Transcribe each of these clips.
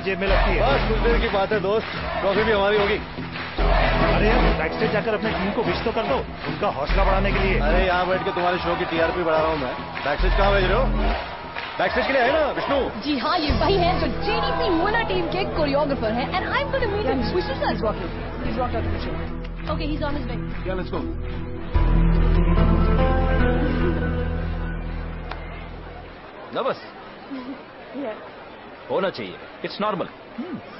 ही तुम्हारे जेब में लगती है। बस कुछ देर की बात है दोस्त। ट्रॉफी भी हमारी होगी। अरे यार बैक स्टेज जाकर अपने टीम को विश तो कर दो उनका हौसला बढ़ाने के लिए। अरे यहाँ बैठ के तुम्हारे शो की टीआरपी बढ़ा रहा हूँ मैं। बैकस्टेज कहाँ भेज रहे हो? बैकस्टेज के लिए है ना विष्णु? जी हाँ ये वही है जो जेडीपी मोना टीम के कोरियोग्राफर है and I am going to meet him Vishnu sir is walking he is walked out the show okay he is on his way yeah let's go नमस होना चाहिए। इट्स नॉर्मल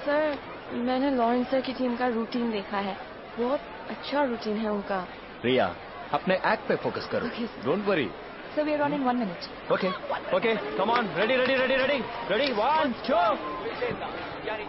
सर मैंने Lawrence sir की team का routine देखा है। बहुत अच्छा रूटीन है उनका। रिया अपने एक्ट पे फोकस करो। Don't worry sir we are on in one minute okay okay come on ready ready ready ready ready one two यानी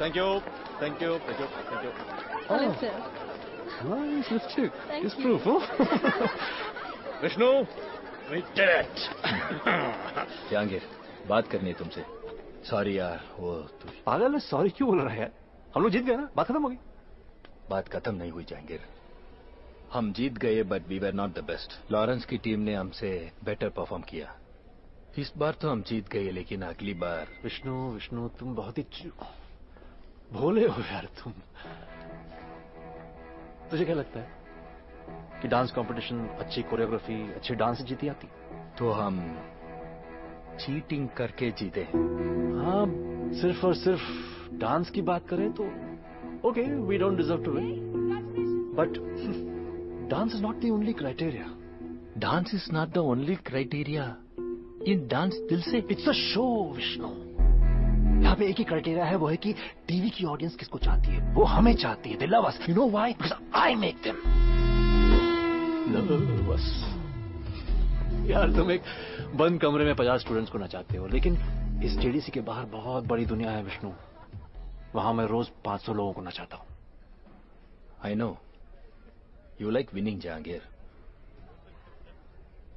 Thank you. Thank you. Thank you. Thank you. Thank you. Melissa. Nice lipstick. Thank it's you. proof, huh? Vishnu, we did it. Jahangir बात करनी है तुमसे sorry यार वो पागल है sorry क्यों बोल रहा है यार हम लोग जीत गए ना बात खत्म हो गई बात खत्म नहीं हुई जहांगीर हम जीत गए but we were not the best Lawrence की टीम ने हमसे बेटर परफॉर्म किया इस बार तो हम जीत गए लेकिन अगली बार विष्णु विष्णु तुम बहुत ही भोले हो यार तुम। तुझे क्या लगता है कि डांस कंपटीशन अच्छी कोरियोग्राफी अच्छे डांस से जीती आती? तो हम चीटिंग करके जीते हाँ। सिर्फ़ और सिर्फ़ डांस की बात करें तो okay we don't deserve to win but dance is not the only criteria dance is not the only criteria in dance दिल से इट्स अ शो विष्णु यहाँ पे एक ही क्राइटेरिया है, वो है कि टीवी की ऑडियंस किसको चाहती है? वो हमें चाहती है love you know why because I make them love us यार, तुम एक बंद कमरे में पचास स्टूडेंट्स को नचाते हो, लेकिन इस जेडीसी के बाहर बहुत बड़ी दुनिया है, विष्णु। वहाँ मैं रोज 500 लोगों को नचाता हूँ। I know you like winning Jahangir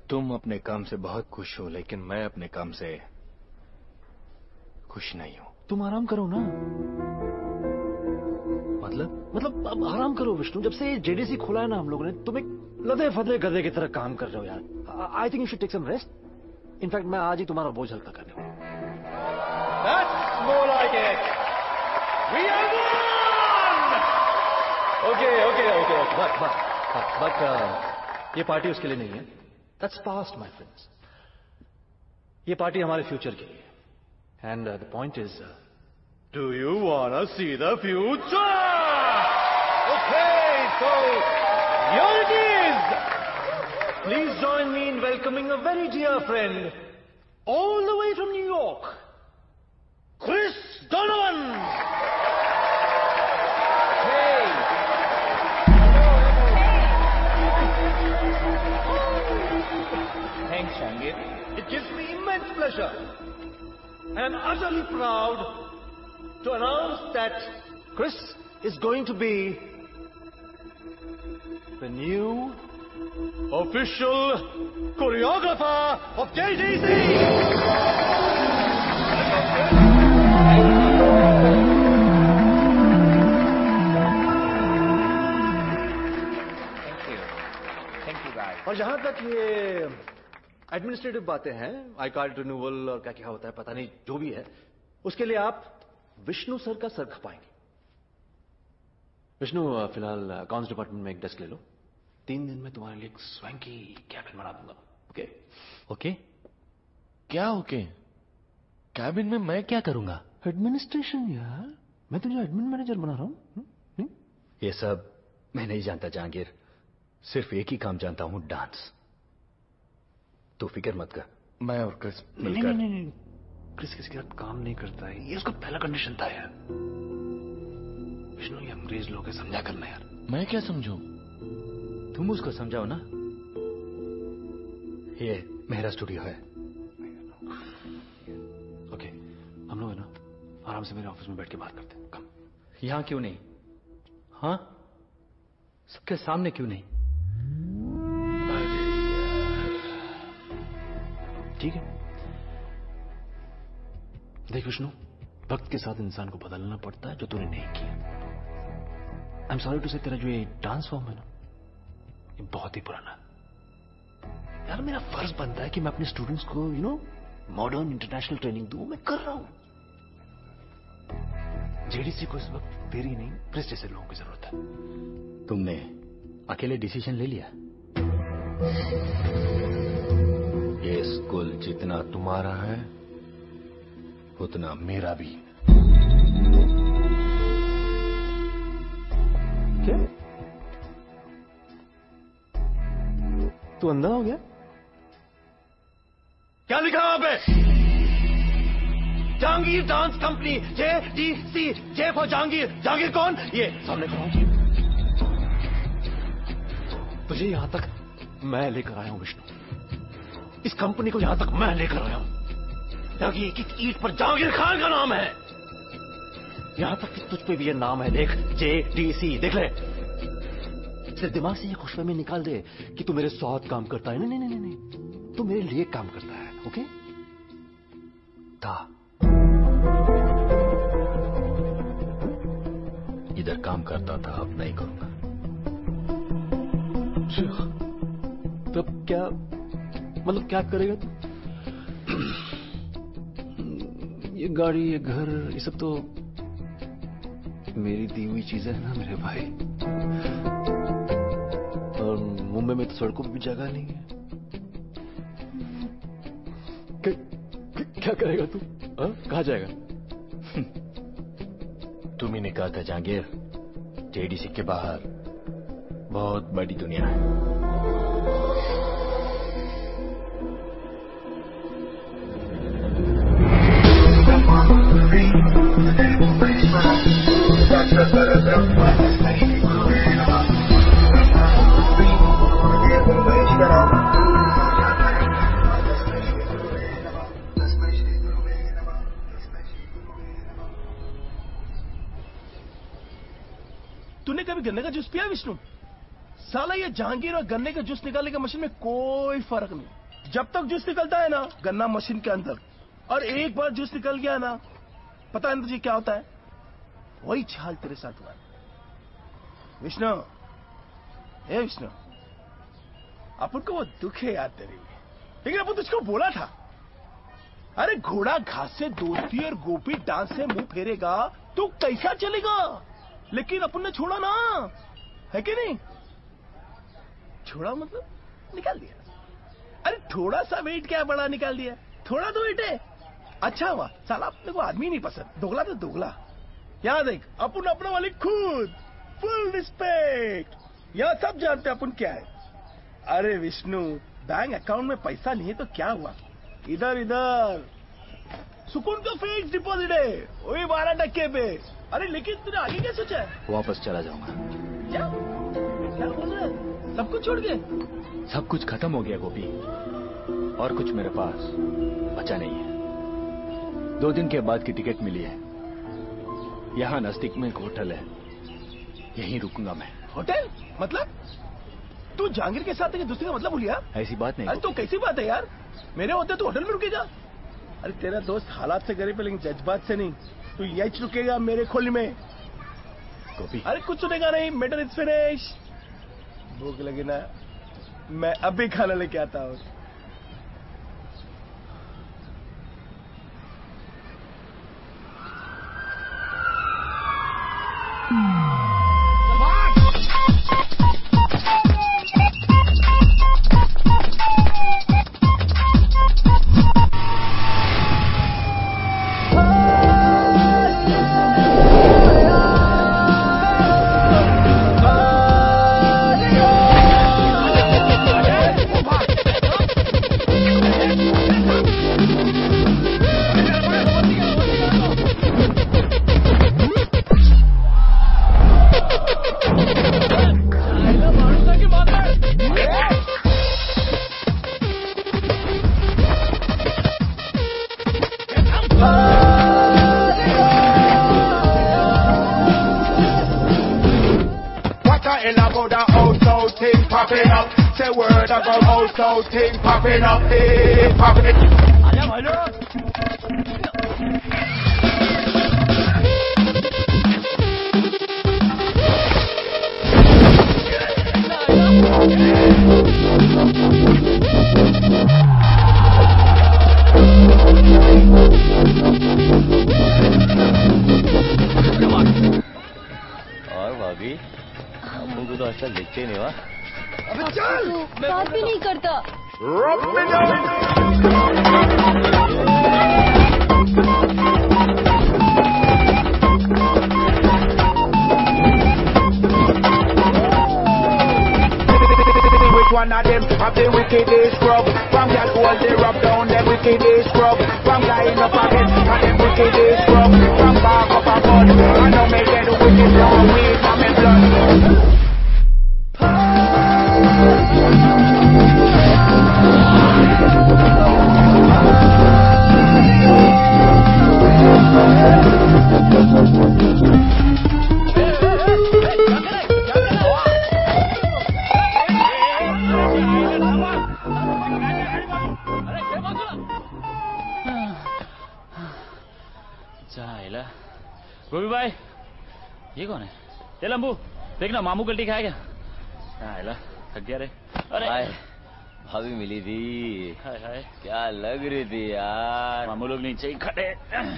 तुम अपने काम से बहुत खुश हो, लेकिन मैं अपने काम से खुश नहीं हूँ। तुम आराम करो ना। मतलब? मतलब अब आराम करो विष्णु। जब से जेडीसी खोला है ना हम लोगों ने तुम एक लदे फदे गधे की तरह काम कर रहे हो यार। I think you should take some rest in fact मैं आज ही तुम्हारा बोझ हल्का करने वाला हूँ। That's more like it. We are one! Okay, okay, okay, okay. But, but, but, but uh, ये पार्टी उसके लिए नहीं है। That's पास्ट my फ्रेंड्स ये पार्टी हमारे फ्यूचर के लिए And uh, the point is, uh, do you want to see the future? Okay, so here it is. Please join me in welcoming a very dear friend, all the way from New York, Chris Donovan. Hey. Thanks, Shangit. It gives me immense pleasure. And I'm utterly proud to announce that Chris is going to be the new official choreographer of JJC. Thank you. Thank you, guys. और जहां तक ये administrative बातें हैं I card renewal और क्या क्या होता है पता नहीं जो भी है उसके लिए आप विष्णु सर का सर खपाएँगे। विष्णु फ़िलहाल अकाउंट्स डिपार्टमेंट में एक डेस्क ले लो। तीन दिन में तुम्हारे लिए एक स्वयं की कैबिन बना दूँगा ओके? ओके। क्या ओके? कैबिन में मैं क्या करूँगा? एडमिनिस्ट्रेशन यार मैं तुझे एडमिन मैनेजर बना रहा हूँ ये सब मैं नहीं जानता जहांगीर। सिर्फ़ एक ही काम जानता हूँ डांस। तू फ़िक्र मत कर। मैं और क्रिस नहीं नहीं नहीं नहीं। क्रिस किसी के साथ काम नहीं करता है। ये उसका पहला कंडीशन था यार। विष्णु ये अंग्रेज़ लोग है समझा करना यार। मैं क्या समझू? तुम उसको समझाओ ना। ये मेरा स्टूडियो है। ओके हम लोग है ना आराम से मेरे ऑफ़िस में बैठ के बात करते हैं। कम यहाँ क्यों नहीं? हाँ? सबके सामने क्यों नहीं? ठीक है। देख विष्णु, वक्त के साथ इंसान को बदलना पड़ता है जो तूने नहीं किया। आई एम सॉरी टू से तेरा जो ये डांस फॉर्म है ना, ये बहुत ही पुराना यार, मेरा फ़र्ज़ बनता है कि मैं अपने स्टूडेंट्स को you know modern international training दू, मैं कर रहा हूँ। जेडीसी को इस वक्त तेरी नहीं प्रेस जैसे लोगों की ज़रूरत है। तुमने अकेले डिसीज़न ले लिया? ये स्कूल जितना तुम्हारा है उतना मेरा भी। क्या? तू अंधा हो गया? क्या लिखा वहाँ पे? Jahangir dance company J D C J for Jahangir. Jahangir कौन? ये सामने खड़ा तुझे यहाँ तक मैं लेकर आया हूँ विष्णु। इस कंपनी को यहाँ तक मैं लेकर आया हूँ। यहाँ की एक एक ईट पर जहांगीर खान का नाम है। यहाँ तक कि तुझ पे भी ये नाम है, देख जे डी सी देख ले। सिर्फ़ दिमाग से ये में निकाल दे कि तू मेरे साथ काम करता है। नहीं नहीं नहीं नहीं तू मेरे लिए काम करता है, ओके? था इधर काम करता था, अब नहीं करूँगा। तब क्या मतलब क्या करेगा तू? ये गाड़ी, ये घर, ये सब तो मेरी दी हुई चीज़ें हैं ना मेरे भाई। और मुंबई में तो सड़कों पर भी जगह नहीं है। क- क- क्या करेगा तू? कहा जाएगा? तुम ही ने कहा था, जहांगीर। जेडीसी के बाहर। बहुत बड़ी दुनिया है। तूने कभी गन्ने का जूस पिया विष्णु? साला ये जहांगीर और गन्ने का जूस निकालने के मशीन में कोई फ़र्क नहीं। जब तक जूस निकलता है ना, गन्ना मशीन के अंदर, और एक बार जूस निकल गया ना, पता है ना तुझे क्या होता है? वही छाल तेरे साथ हुआ विष्णु ए विष्णु, अपन को वो दुख है यार तेरे लिए। लेकिन अपन तुझको बोला था। अरे घोड़ा घास से दोस्ती और गोपी डांस से मुँह फेरेगा तो कैसा चलेगा? लेकिन अपन ने छोड़ा ना। है कि नहीं? छोड़ा मतलब निकाल दिया। अरे थोड़ा सा वेट क्या बड़ा निकाल दिया? थोड़ा तो वेट है। अच्छा हुआ। साला अपने को आदमी नहीं पसंद। दोगला तो दोगला। यहाँ देख अपन अपना वाले खुद। फुल रिस्पेक्ट यहाँ सब जानते हैं अपन क्या है। अरे विष्णु बैंक अकाउंट में पैसा नहीं है तो क्या हुआ? इधर इधर। सुकून का फिक्स डिपॉजिट है। वही बारह टक्के पे। अरे लेकिन तूने आगे क्या सोचा है? वापस चला जाऊँगा। क्या? क्या बोल रहा है? सब कुछ छोड़ गए सब कुछ खत्म हो गया गोपी। और कुछ मेरे पास बचा नहीं है। दो दिन के बाद की टिकट मिली है। यहाँ नज़दीक में एक होटल है। यहीं रुकूँगा मैं। होटल? मतलब? तू जहांगीर के साथ दूसरे का मतलब बोलिया ऐसी बात नहीं अरे तो कैसी बात है यार? मेरे होते तो होटल में रुकेगा अरे तेरा दोस्त हालात से गरीब है लेकिन जज्बात से नहीं। तू यही रुकेगा मेरे खोली में। गोपी। अरे कुछ सुनेगा नहीं मेटर इज़ फिनिश भूख लगी ना मैं अभी खाना लेके आता हूँ।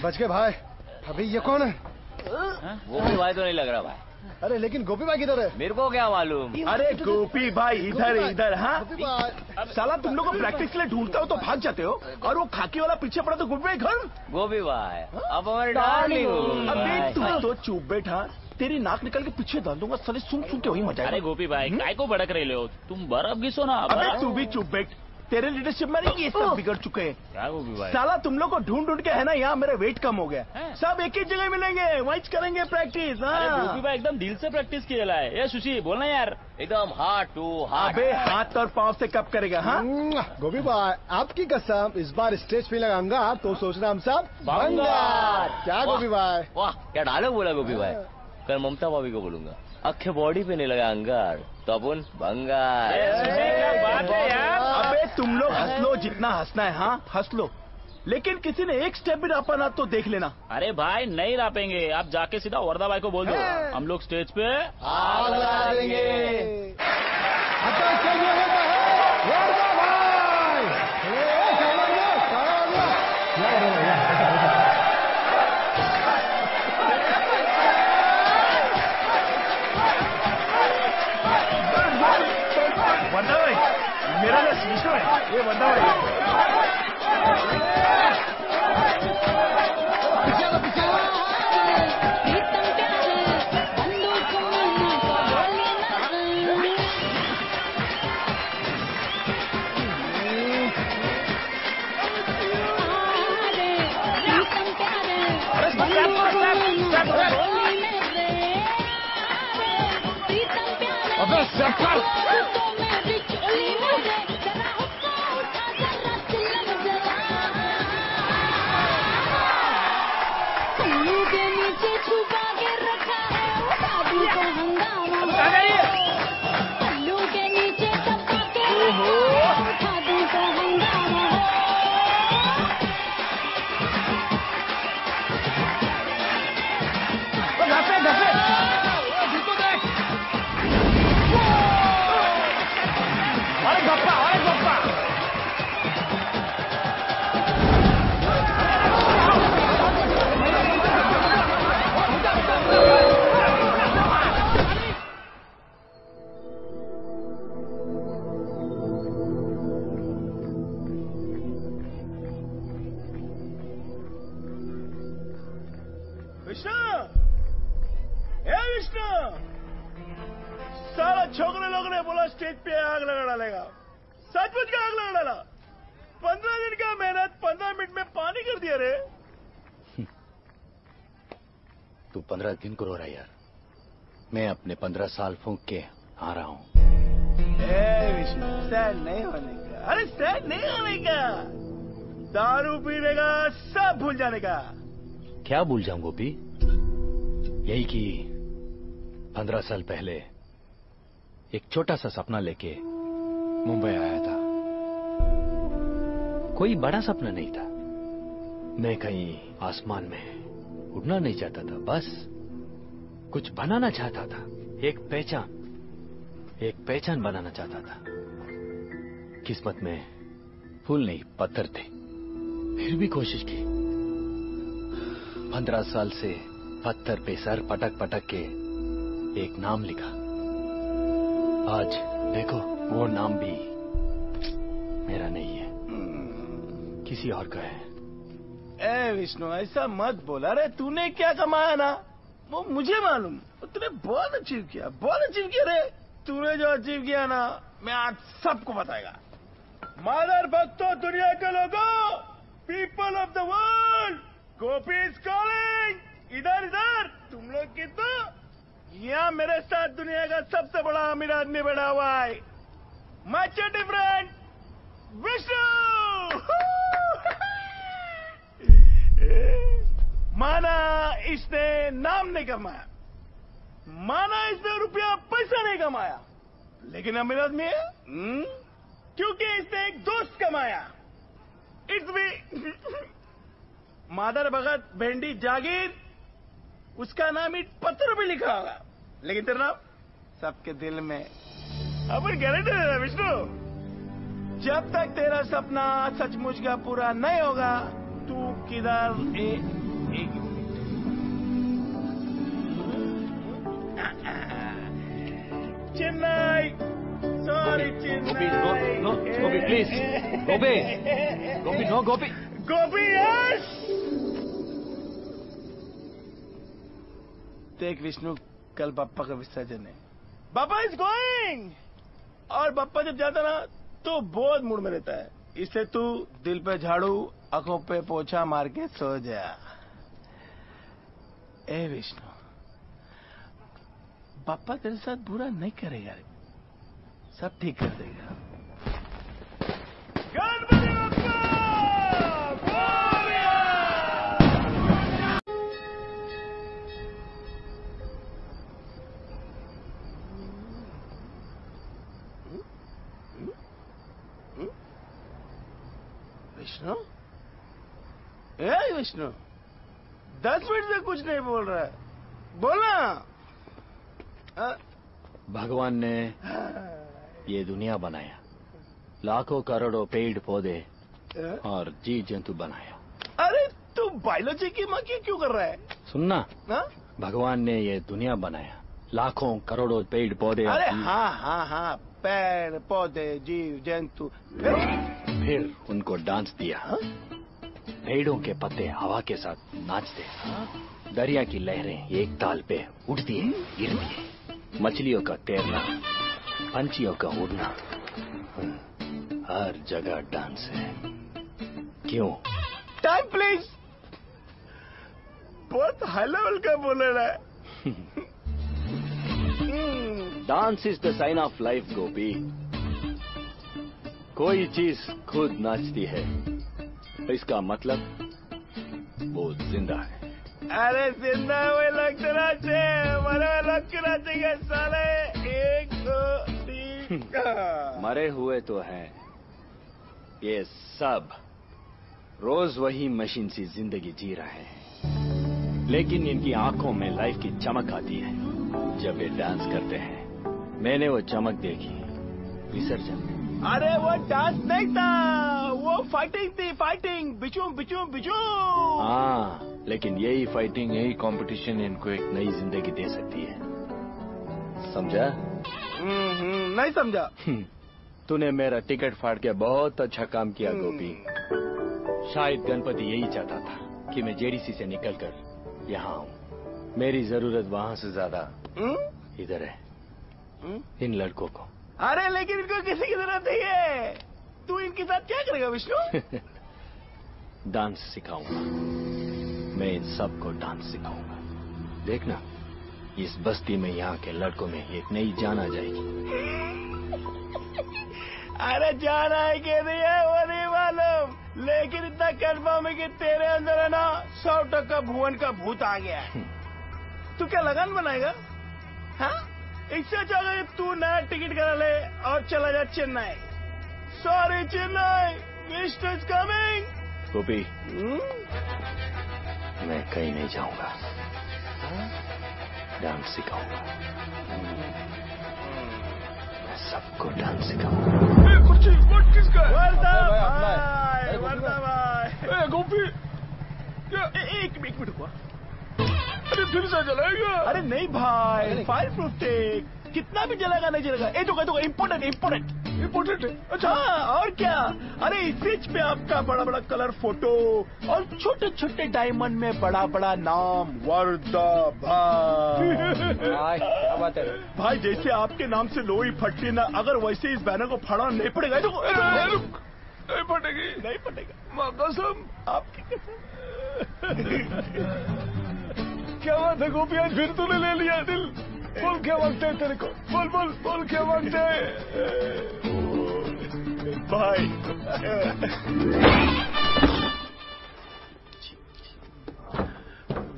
बच गए भाई। अभी ये कौन है? वो भी भाई तो नहीं लग रहा भाई। अरे लेकिन गोपी भाई किधर है? मेरे को क्या मालूम? अरे गोपी भाई इधर इधर हाँ? गोपी साला तुम लोग को प्रैक्टिस के लिए ढूंढता हो तो भाग जाते हो। और वो खाकी वाला पीछे पड़ा तो गोपी भाई घर। गोपी भाई अब हमारे डार्लिंग हो अबे तू तो चुप बैठा। तेरी नाक निकल के पीछे डाल दूँगा साले सुन सुन के वही मज़ा अरे गोपी भाई काय को भड़क रहे हो। तुम बर्फ़ घिसो ना अबे तू भी चुप बैठ। तेरे लीडरशिप में नहीं ये सब बिगड़ चुके हैं। साला तुम लोग को ढूंढ ढूंढ के है ना यहाँ मेरा वेट कम हो गया। सब एक ही जगह मिलेंगे वहीं करेंगे प्रैक्टिस गोपी हाँ भाई एकदम दिल से प्रैक्टिस किया है ये सुशी बोलना यार। एकदम हार्ट टू हार्ट अबे हाथ और पाँव से कब करेगा हाँ? गोपी भाई आपकी कसम इस बार स्टेज पे लगाऊँगा तो सोचना हम सब। क्या गोपी भाई? वाह क्या डालो बोला गोभी भाई? कल ममता भाभी को बोलूँगा। अखे बॉडी पे नहीं लगा अंगार तो अपन है यार। अबे तुम लोग हंस लो जितना हंसना है हाँ? हंस लो लेकिन किसी ने एक स्टेप भी रापा ना तो देख लेना। अरे भाई नहीं रापेंगे। आप जाके सीधा वर्दा भाई को बोल दो। हम लोग स्टेज पे आग लगा देंगे। मेरा नाम विष्णु है ये वंदा भाई अबे सरकार। के दिया रे। तू पंद्रह दिन को रो रहा है यार। मैं अपने पंद्रह साल फूंक के आ रहा हूँ। विष्णु सैड नहीं होने का। अरे सैड नहीं होने का। दारू पीने का सब भूल जाने का। क्या भूल जाऊँ गोपी? यही कि पंद्रह साल पहले एक छोटा सा सपना लेके मुंबई आया था। कोई बड़ा सपना नहीं था। मैं कहीं आसमान में उड़ना नहीं चाहता था, बस कुछ बनाना चाहता था। एक पहचान एक पहचान बनाना चाहता था। किस्मत में फूल नहीं, पत्थर थे। फिर भी कोशिश की। पंद्रह साल से पत्थर पे सर पटक पटक के एक नाम लिखा। आज देखो, वो नाम भी मेरा नहीं है। किसी और का है। ए, विष्णु, ऐसा मत बोला। अरे, तूने क्या कमाया ना? वो मुझे मालूम। तूने बहुत अचीव किया, बहुत अचीव किया रे। तूने जो अचीव किया ना, मैं आज सबको बताएगा। मादर भक्तों, दुनिया के लोगों people of the world Gopi calling इधर इधर, तुम लोग की तो यहाँ मेरे साथ दुनिया का सबसे बड़ा अमीर आदमी बैठा हुआ है। Much different Vishnu! माना इसने नाम नहीं कमाया। माना इसने रुपया पैसा नहीं कमाया। लेकिन अमीर आदमी है हम्म? क्योंकि इसने एक दोस्त कमाया। इट्स भी मादर भगत भेंडी जागीर, उसका नाम ईट पत्र भी लिखा होगा। लेकिन तेरा नाम? सबके दिल में। अपन गारंटी दे विष्णु। जब तक तेरा सपना सचमुच का पूरा नहीं होगा तू किधर ए, एक Chennai. Sorry Chennai Gopi, no, no, Gopi, please. Gopi. Gopi, no, Gopi. Gopi yes देख विष्णु कल बप्पा का विसर्जन है बाबा इज़ गोइंग और बप्पा जब जाता ना तो बहुत मूड में रहता है। इसलिए तू दिल पे झाड़ू आँखों पे पोछा मार के सो जा। ए विष्णु, पापा तेरे साथ बुरा नहीं करेगा सब ठीक कर देगा। विष्णु? ए विष्णु दस मिनट से कुछ नहीं बोल रहा है। बोलना अ- भगवान ने ये दुनिया बनाया। लाखों करोड़ों पेड़ पौधे और जीव जंतु बनाया। अरे तू बायोलॉजी की माँ क्यों कर रहा है? सुनना हाँ? भगवान ने ये दुनिया बनाया। लाखों करोड़ों पेड़ पौधे अरे हाँ हाँ हाँ पेड़ पौधे जीव जंतु फिर उनको डांस दिया। पेड़ों के पत्ते हवा के साथ नाचते दरिया की लहरें एक ताल पे उठती है गिरती है। मछलियों का तैरना पंछियों का उड़ना हम्म, हर जगह डांस है। क्यों? Time please. बहुत हाई लेवल का बोल रहा है। Dance is the sign of life Gopi. कोई चीज़ खुद नाचती है। इसका मतलब वो ज़िंदा है। अरे ज़िंदा हुए लोग तो नाचे मरे हुए लोग साले एक दो तीन मरे हुए तो हैं। ये सब रोज वही मशीन सी ज़िंदगी जी रहे हैं। लेकिन इनकी आँखों में लाइफ की चमक आती है जब ये डांस करते हैं। मैंने वो चमक देखी विसर्जन। अरे वो डांस नहीं था वो फाइटिंग थी फाइटिंग बिचू बिचू बिचू हाँ लेकिन यही फाइटिंग यही कंपटीशन इनको एक नई ज़िंदगी दे सकती है। समझा? हम्म, हम्म, नहीं समझा। हम्म, तूने मेरा टिकट फाड़ के बहुत अच्छा काम किया गोपी। शायद गणपति यही चाहता था कि मैं जेडीसी से निकलकर यहाँ आऊँ। मेरी ज़रूरत वहाँ से ज़्यादा? इधर है? इन लड़कों को। अरे लेकिन इनको किसी की ज़रूरत नहीं है। तू इनके साथ क्या करेगा विष्णु? डांस सिखाऊँगा। मैं इन सबको डांस सिखाऊँगा। देखना इस बस्ती में यहाँ के लड़कों में एक नई जान आ जाएगी। अरे जाना है कि नहीं है वो नहीं मालूम। लेकिन इतना कंफर्म है कि तेरे अंदर है ना सौ टक्का भुवन का भूत आ गया है। तू क्या लगान बनाएगा? हाँ? इससे अच्छा तू नया टिकट करा ले और चला जा Chennai. Sorry Chennai Vishnu is coming Gopi. मैं कहीं नहीं जाऊँगा। डांस सिखाऊँगा। मैं सबको डांस सिखाऊँगा। गोपी। एक मिनट रुको। अरे फिर से जलाएगा। अरे नहीं भाई फायर प्रूफ टेक कितना भी जलेगा नहीं जलेगा। ये तो तो इम्पोर्टेंट इम्पोर्टेंट इम्पोर्टेंट है? अच्छा। हाँ, और क्या? अरे इस फ्रिज पे आपका बड़ा बड़ा कलर फ़ोटो और छोटे छोटे डायमंड में बड़ा बड़ा नाम वर्दा भाई क्या बात है? भाई जैसे आपके नाम से लोही फटती ना अगर वैसे इस बैनर को फाड़ा नहीं पड़ेगा। तो नहीं फटेगी। नहीं फटेगा। कसम आपकी कसम क्या बात है गोपी आज फिर तूने ले लिया दिल। बोल क्या मांगते है तेरे को। बोल बोल बोल क्या मांगते है। भाई।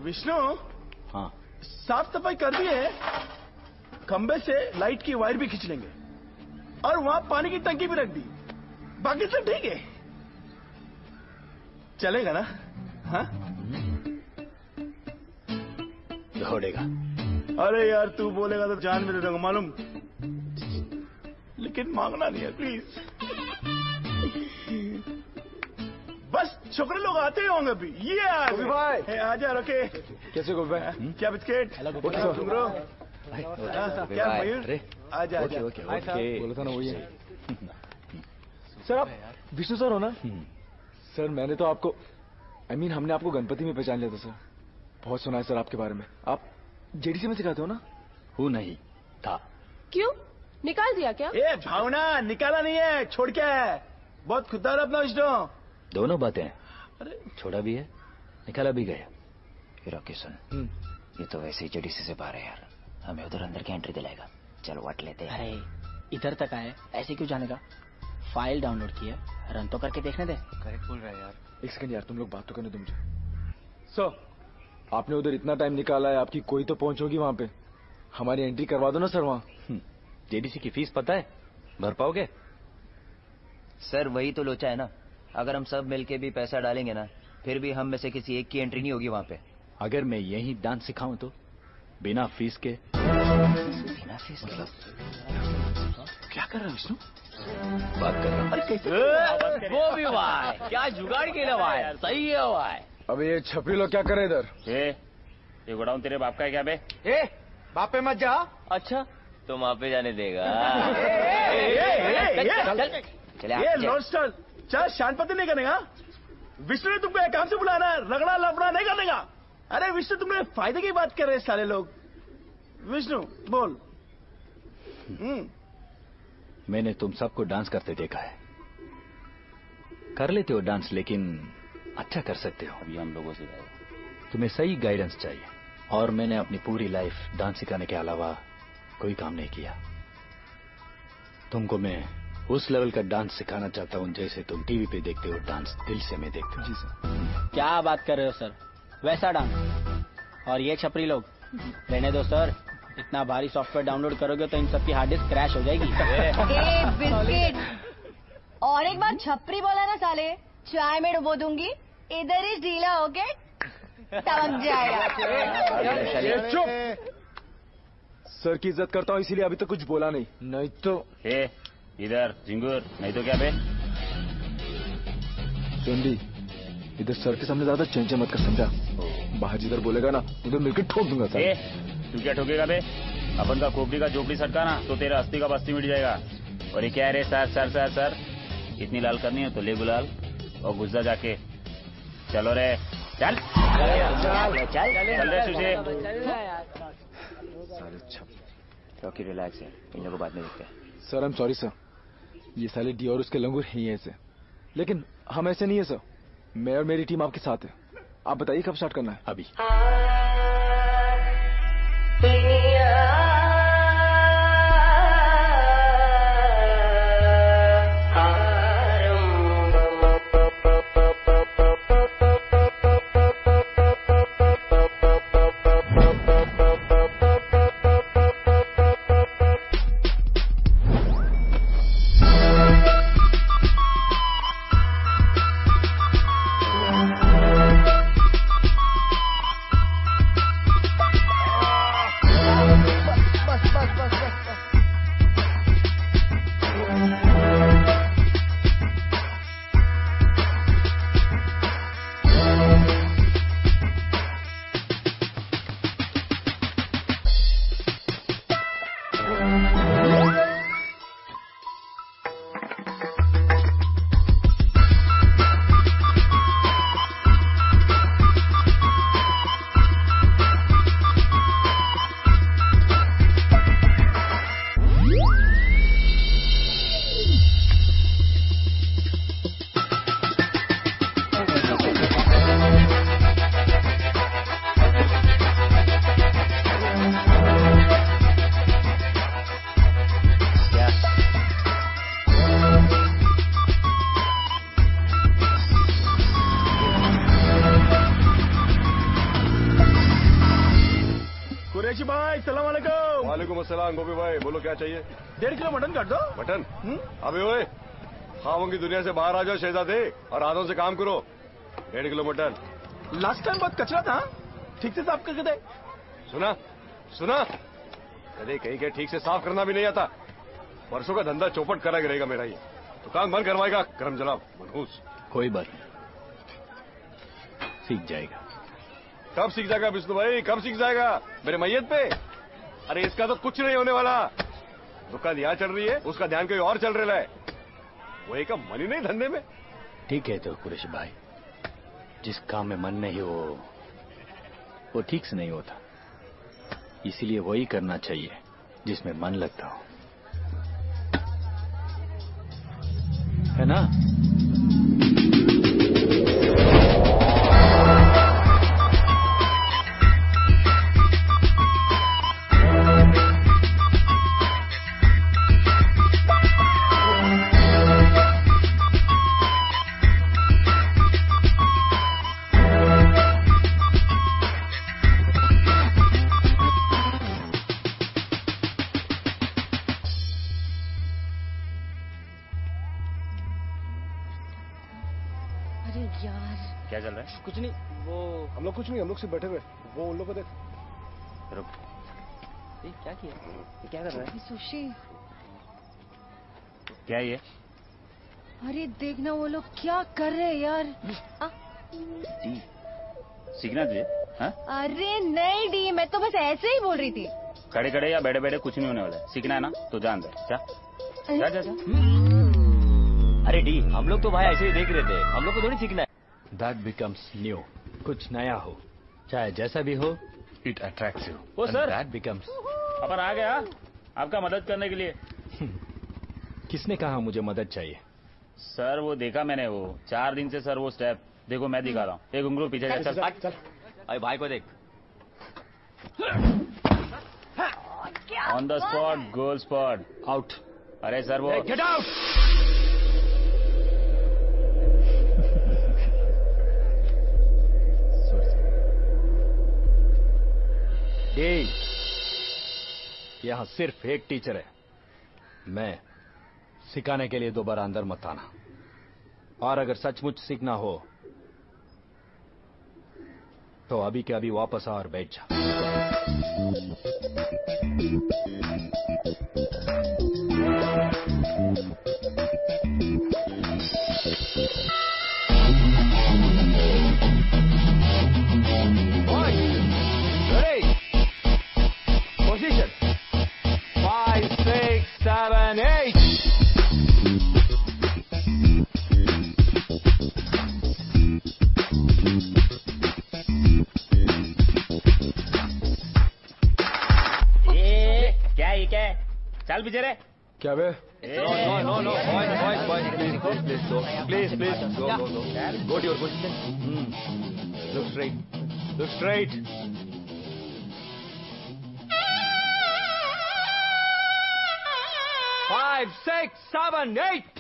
विष्णु हाँ। साफ़ सफ़ाई कर दी है। खंबे से लाइट की वायर भी खींच लेंगे। और वहाँ पानी की टंकी भी रख दी। बाकी सब ठीक है। चलेगा ना? हाँ? दौड़ेगा। अरे यार तू बोलेगा तो जान में दे दूँगा मालूम? लेकिन मांगना नहीं है प्लीज़ बस छोकरे लोग आते ही होंगे अभी। ये आ गोपी भाई। आजा रखे कैसे गोपी भाई? क्या बिस्किट हाँ, क्या मयूर? आजा ओके, आजा। बोला था ना वही है। सर आप विष्णु सर हो ना? सर मैंने तो आपको आई I मीन mean, हमने आपको गणपति में पहचान लिया था सर। बहुत सुना है सर आपके बारे में। आप जेडीसी में सिखाते हो ना? हूँ नहीं था। क्यों? निकाल दिया क्या? ए भावना निकाला नहीं है छोड़ के है? बहुत खुददार अपना विष्णु। दोनों बातें अरे। छोड़ा भी है निकाला भी गया। किशन ये तो वैसे ही जेडीसी से बाहर है यार। हमें उधर अंदर की एंट्री दिलाएगा। चलो वाट लेते हैं। अरे इधर तक आए ऐसे क्यों जाने का? फ़ाइल डाउनलोड की है। रन तो करके देखने दे। करेक्ट बोल रहा है यार। एक सेकंड यार तुम लोग बात तो करने दो मुझे। सर आपने उधर इतना टाइम निकाला है आपकी कोई तो पहुँच होगी वहाँ पे। हमारी एंट्री करवा दो ना सर वहाँ। जेडीसी की फ़ीस पता है? भर पाओगे? सर वही तो लोचा है ना। अगर हम सब मिलके भी पैसा डालेंगे ना फिर भी हम में से किसी एक की एंट्री नहीं होगी वहाँ पे। अगर मैं यही डांस सिखाऊं तो? बिना फ़ीस के। बिना फ़ीस मतलब क्या कर रहा है विष्णु? बात कर रहा हूँ। अरे कैसे? वो भी भाई क्या जुगाड़ केलं भाई सही है भाई अब ये छपरी लोग क्या करे इधर? ए ये गोडाउन तेरे बाप का है क्या बे? ए बाप पे मत जा। अच्छा तुम वहाँ पे जाने देगा। चले ये चल। शांतपति नहीं करेगा? विष्णु ने तुमको एक काम से बुलाना है, रगड़ा लफड़ा नहीं करने का। अरे विष्णु तुमने फ़ायदे की बात कर रहे हैं सारे लोग। विष्णु बोल। हम्म। मैंने तुम सबको डांस करते देखा है। कर लेते हो डांस लेकिन अच्छा कर सकते हो। अभी हम लोगों से तुम्हें सही गाइडेंस चाहिए। और मैंने अपनी पूरी लाइफ डांस सिखाने के अलावा कोई काम नहीं किया। तुमको मैं उस लेवल का डांस सिखाना चाहता हूँ जैसे तुम टीवी पे देखते हो डांस दिल से मैं देखता हूँ। जी सर। क्या बात कर रहे हो सर? वैसा डांस और ये छपरी लोग? रहने दो सर। इतना भारी सॉफ्टवेयर डाउनलोड करोगे तो इन सबकी हार्ड डिस्क क्रैश हो जाएगी। ए बिस्किट। और एक बार छपरी बोला ना साले चाय में डुबो दूँगी। इधर ही ढीला होके टमक जाएगा चुप। सर की इज़्ज़त करता हूँ इसीलिए अभी तक कुछ बोला नहीं। नहीं तो ए इधर झिंगुर नहीं तो क्या बे? सुंडी इधर सर के सामने ज़्यादा चेंचे मत कर समझा। बाहर जिधर बोलेगा ना उधर मिलकर ठोक दूँगा ए सर तू क्या ठोकेगा बे? अपन का खोपड़ी का झोपड़ी सटका ना तो तेरा अस्थि का बस्ती मिट जाएगा। और ये क्या है रे सर सर सर सर? इतनी लाल करनी है तो ले गुलाल और गुस्सा जाके। चलो रे चल। चल चल। रे सुशी। साले छप। रॉकी रिलैक्स है। इन लोगों को बाद में देखते हैं। Sir I am sorry sir ये साले डी और उसके लंगूर ही हैं ऐसे। लेकिन हम ऐसे नहीं है सर मैं और मेरी टीम आपके साथ है। आप बताइए कब स्टार्ट करना है? अभी। वालेकुम अस्सलाम गोपी भाई बोलो क्या चाहिए? डेढ़ किलो मटन काट दो। मटन? अबे ओए खामों की दुनिया से बाहर आ जाओ शहजादे और हाथों से काम करो। डेढ़ किलो मटन। लास्ट टाइम बहुत कचरा था ठीक से साफ़ करके दे। सुना? सुना? अरे कहीं के ठीक से साफ़ करना भी नहीं आता। परसों का धंधा चौपट करा गिरेगा मेरा ये दुकान बंद करवाएगा करम जनाब मनहूस। कोई बात नहीं। सीख जाएगा। कब सीख जाएगा विष्णु भाई? कब सीख जाएगा? मेरे मैयत पे? अरे, इसका तो कुछ नहीं होने वाला। दुकान यहाँ चल रही है। उसका ध्यान कोई और चल रहा है। वही का मन ही नहीं धंधे में। ठीक है तो कुरेश भाई, जिस काम में मन नहीं हो, वो ठीक से नहीं होता। इसीलिए वही करना चाहिए, जिसमें मन लगता हो। है ना? लोग सिर्फ़ बैठे हुए। वो उन लोग को देख। रुक। ये क्या किया? ये क्या कर रहा है? सुशी। क्या ये? अरे देखना वो लोग क्या कर रहे हैं यार। आ, डी। सीखना तुझे हाँ? अरे नहीं डी मैं तो बस ऐसे ही बोल रही थी। खड़े खड़े या बैठे बैठे कुछ नहीं होने वाला है। सीखना है ना? तो जान अंदर। जा। जा जा, जा। अरे डी हम लोग तो भाई ऐसे ही देख रहे थे। हम लोग को थोड़ी सीखना है। दैट बिकम्स न्यू कुछ नया हो। चाहे जैसा भी हो इट अट्रैक्ट्स यू ओ, सर। दैट बिकम्स अपन आ गया। आपका मदद करने के लिए। किसने कहा मुझे मदद चाहिए? सर वो देखा मैंने वो। चार दिन से सर वो स्टेप देखो मैं दिखा रहा हूँ। एक उंगलू पीछे जा, चल चल अरे भाई को देख। On the spot goal spot out अरे सर वो गेट आउट ये यहाँ सिर्फ़ एक टीचर है। मैं सिखाने के लिए दोबारा अंदर मत आना। और अगर सचमुच सीखना हो तो अभी के अभी वापस आ और बैठ जा। चल पीछे रे क्या बे No, no, no, no. Boys, boys, boys, please, please, please, go. Please, please, go, go, go. Go to your position. Hmm. Look straight. Look straight. Five, six, seven, eight.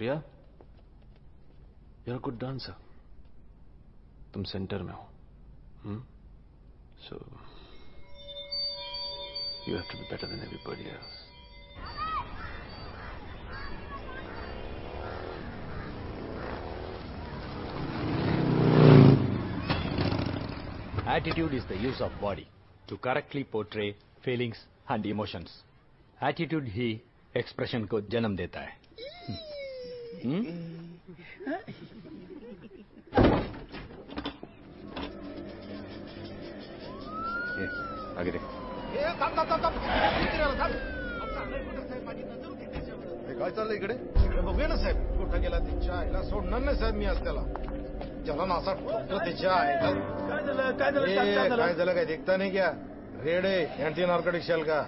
Ria? You're a good dancer. तुम centre में हो हम्म So, you have to be better than everybody else. Attitude is the use of body to correctly portray feelings and emotions. Attitude ही expression को जन्म देता है ये, आगे देख काय चाललंय इकडे? इकडे बघूया ना साहेब कुठं गेला त्याच्या आईला सोडणार नाही साहेब मी आज त्याला त्याला नासा ठोकलं त्याच्या आईला काय झालं काय झालं काय झालं काय देखता नहीं क्या? रेड एंटी नार्कोटिक शेल का।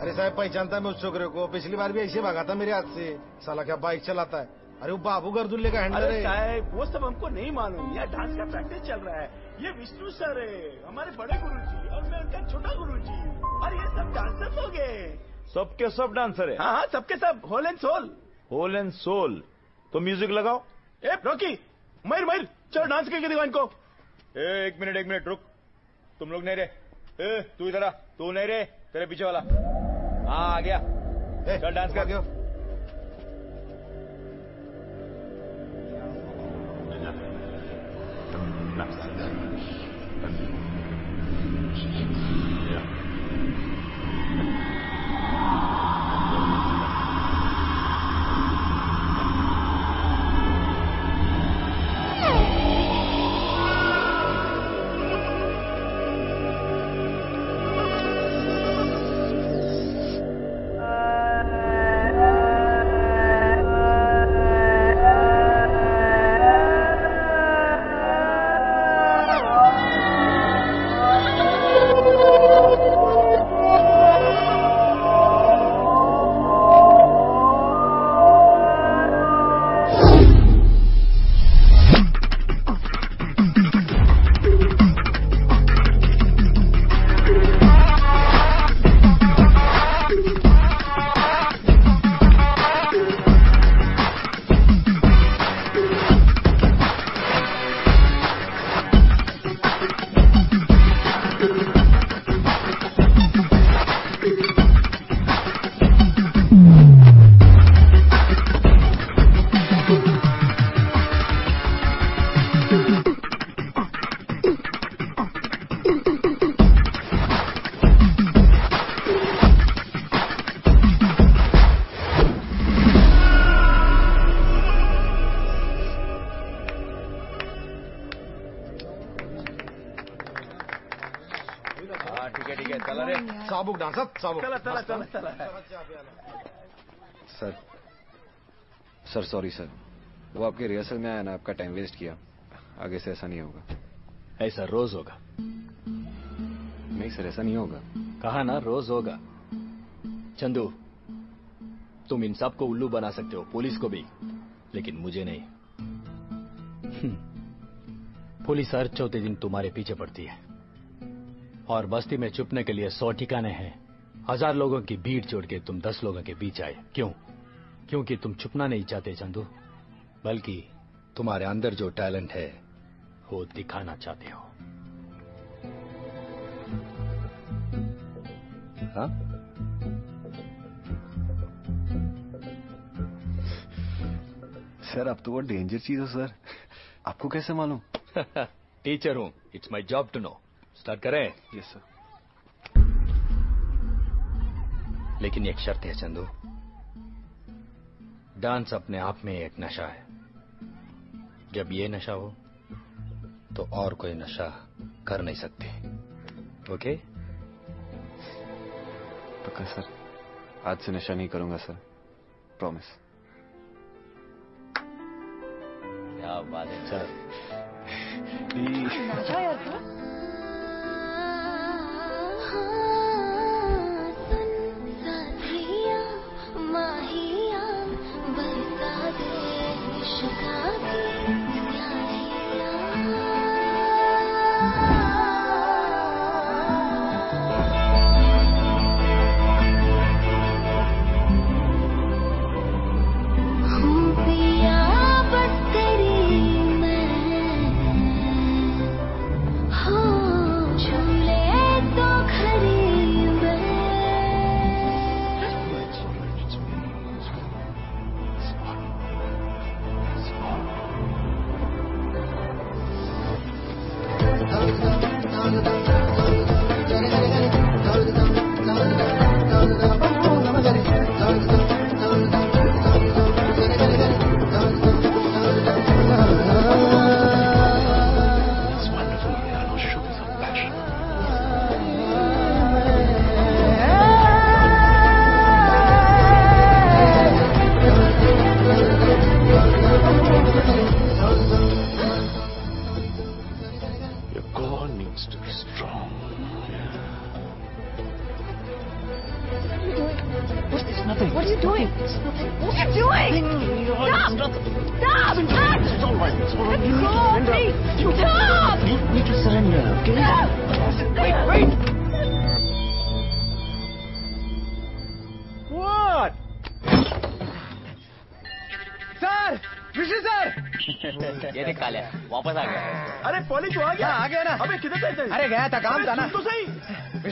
अरे साहब पहचानता मैं उस छोकरे को। पिछली बार भी ऐसे भागा था मेरे हाथ से। साला क्या बाइक चलाता है। अरे वो बाबू गर्दुल्ले का हैंडलर अरे है। साहब वो सब हमको नहीं मालूम। यहाँ डांस का प्रैक्टिस चल रहा है। ये विष्णु सर है हमारे बड़े गुरु जी और मैं उनका छोटा गुरु जी और ये सब डांसर लोग हैं सबके सब डांसर है। हाँ हाँ सबके सब। Whole and soul whole and soul तो म्यूज़िक लगाओ। ए रोकी मयूर मयूर चलो डांस करके दिखाओ इनको। ए, एक मिनट एक मिनट रुक। तुम लोग नहीं रहे ए, तू इधर आ। तू नहीं रहे तेरे पीछे वाला। हाँ आ गया। चल डांस कर। हाँ सर सॉरी सर वो आपके रिहर्सल में आया ना आपका टाइम वेस्ट किया। आगे से ऐसा नहीं होगा। ऐसा रोज होगा। नहीं सर ऐसा नहीं होगा। कहा ना रोज होगा। चंदू तुम इन सबको उल्लू बना सकते हो पुलिस को भी लेकिन मुझे नहीं। हम्म। पुलिस हर चौथे दिन तुम्हारे पीछे पड़ती है। और बस्ती में छुपने के लिए सौ ठिकाने हैं। हज़ार लोगों की भीड़ जोड़ के तुम दस लोगों के बीच आए। क्यों? क्योंकि तुम छुपना नहीं चाहते चंदू बल्कि तुम्हारे अंदर जो टैलेंट है वो दिखाना चाहते हो। हाँ? सर आप तो बहुत डेंजर चीज़ हो सर। आपको कैसे मालूम? टीचर हूँ it's my job to know start करें। यस सर लेकिन एक शर्त है चंदू। डांस अपने आप में एक नशा है। जब ये नशा हो तो और कोई नशा कर नहीं सकते। ओके? पक्का सर। आज से नशा नहीं करूँगा सर। प्रॉमिस क्या बात है सर। नाचा यार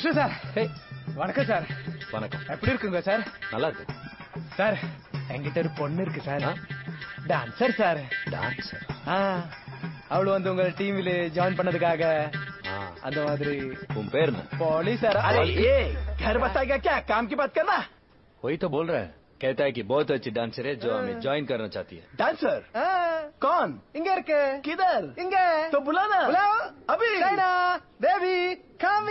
விஷ்ணு சார் வணக்கம் சார் வணக்கம் எப்படி இருக்குங்க சார் நல்லா இருக்கு சார் என்கிட்ட ஒரு பொண்ணு இருக்கு சார் டான்சர் சார் டான்சர் ஆ அவளு வந்து உங்க டீம்ல ஜாயின் பண்ணதுக்காக அந்த மாதிரி உன் பேர் என்ன पॉली सर अरे ये घर बताएगा क्या काम की बात करना वही तो बोल रहा है कहता है कि बहुत अच्छी डांसर है जो हमें ज्वाइन करना चाहती है डांसर कौन இங்க இருக்கு किधर இங்க तो बुलाना बुलाओ अभी China, baby, come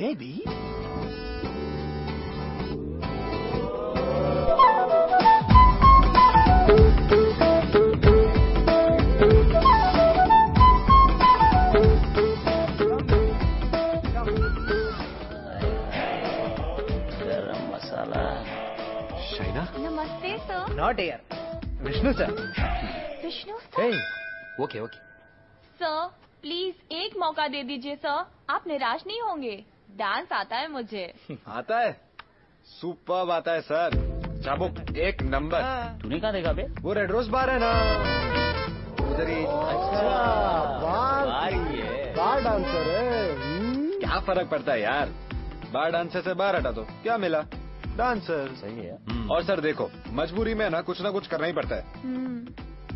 masala. Namaste sir. Not here. Vishnu sir. Vishnu okay okay sir please एक मौका दे दीजिए सर। आप निराश नहीं होंगे। डांस आता है मुझे। आता है? सुपर आता है सर। चाबुक एक नंबर। तूने कहा देखा बे? वो रेड रोज बार है ना। उधर ही। बार। बार डांसर है। क्या फ़र्क पड़ता है यार? बार डांसर से बाहर हटा दो। क्या मिला? डांसर। सही है। और सर देखो मजबूरी में ना कुछ ना कुछ करना ही पड़ता है।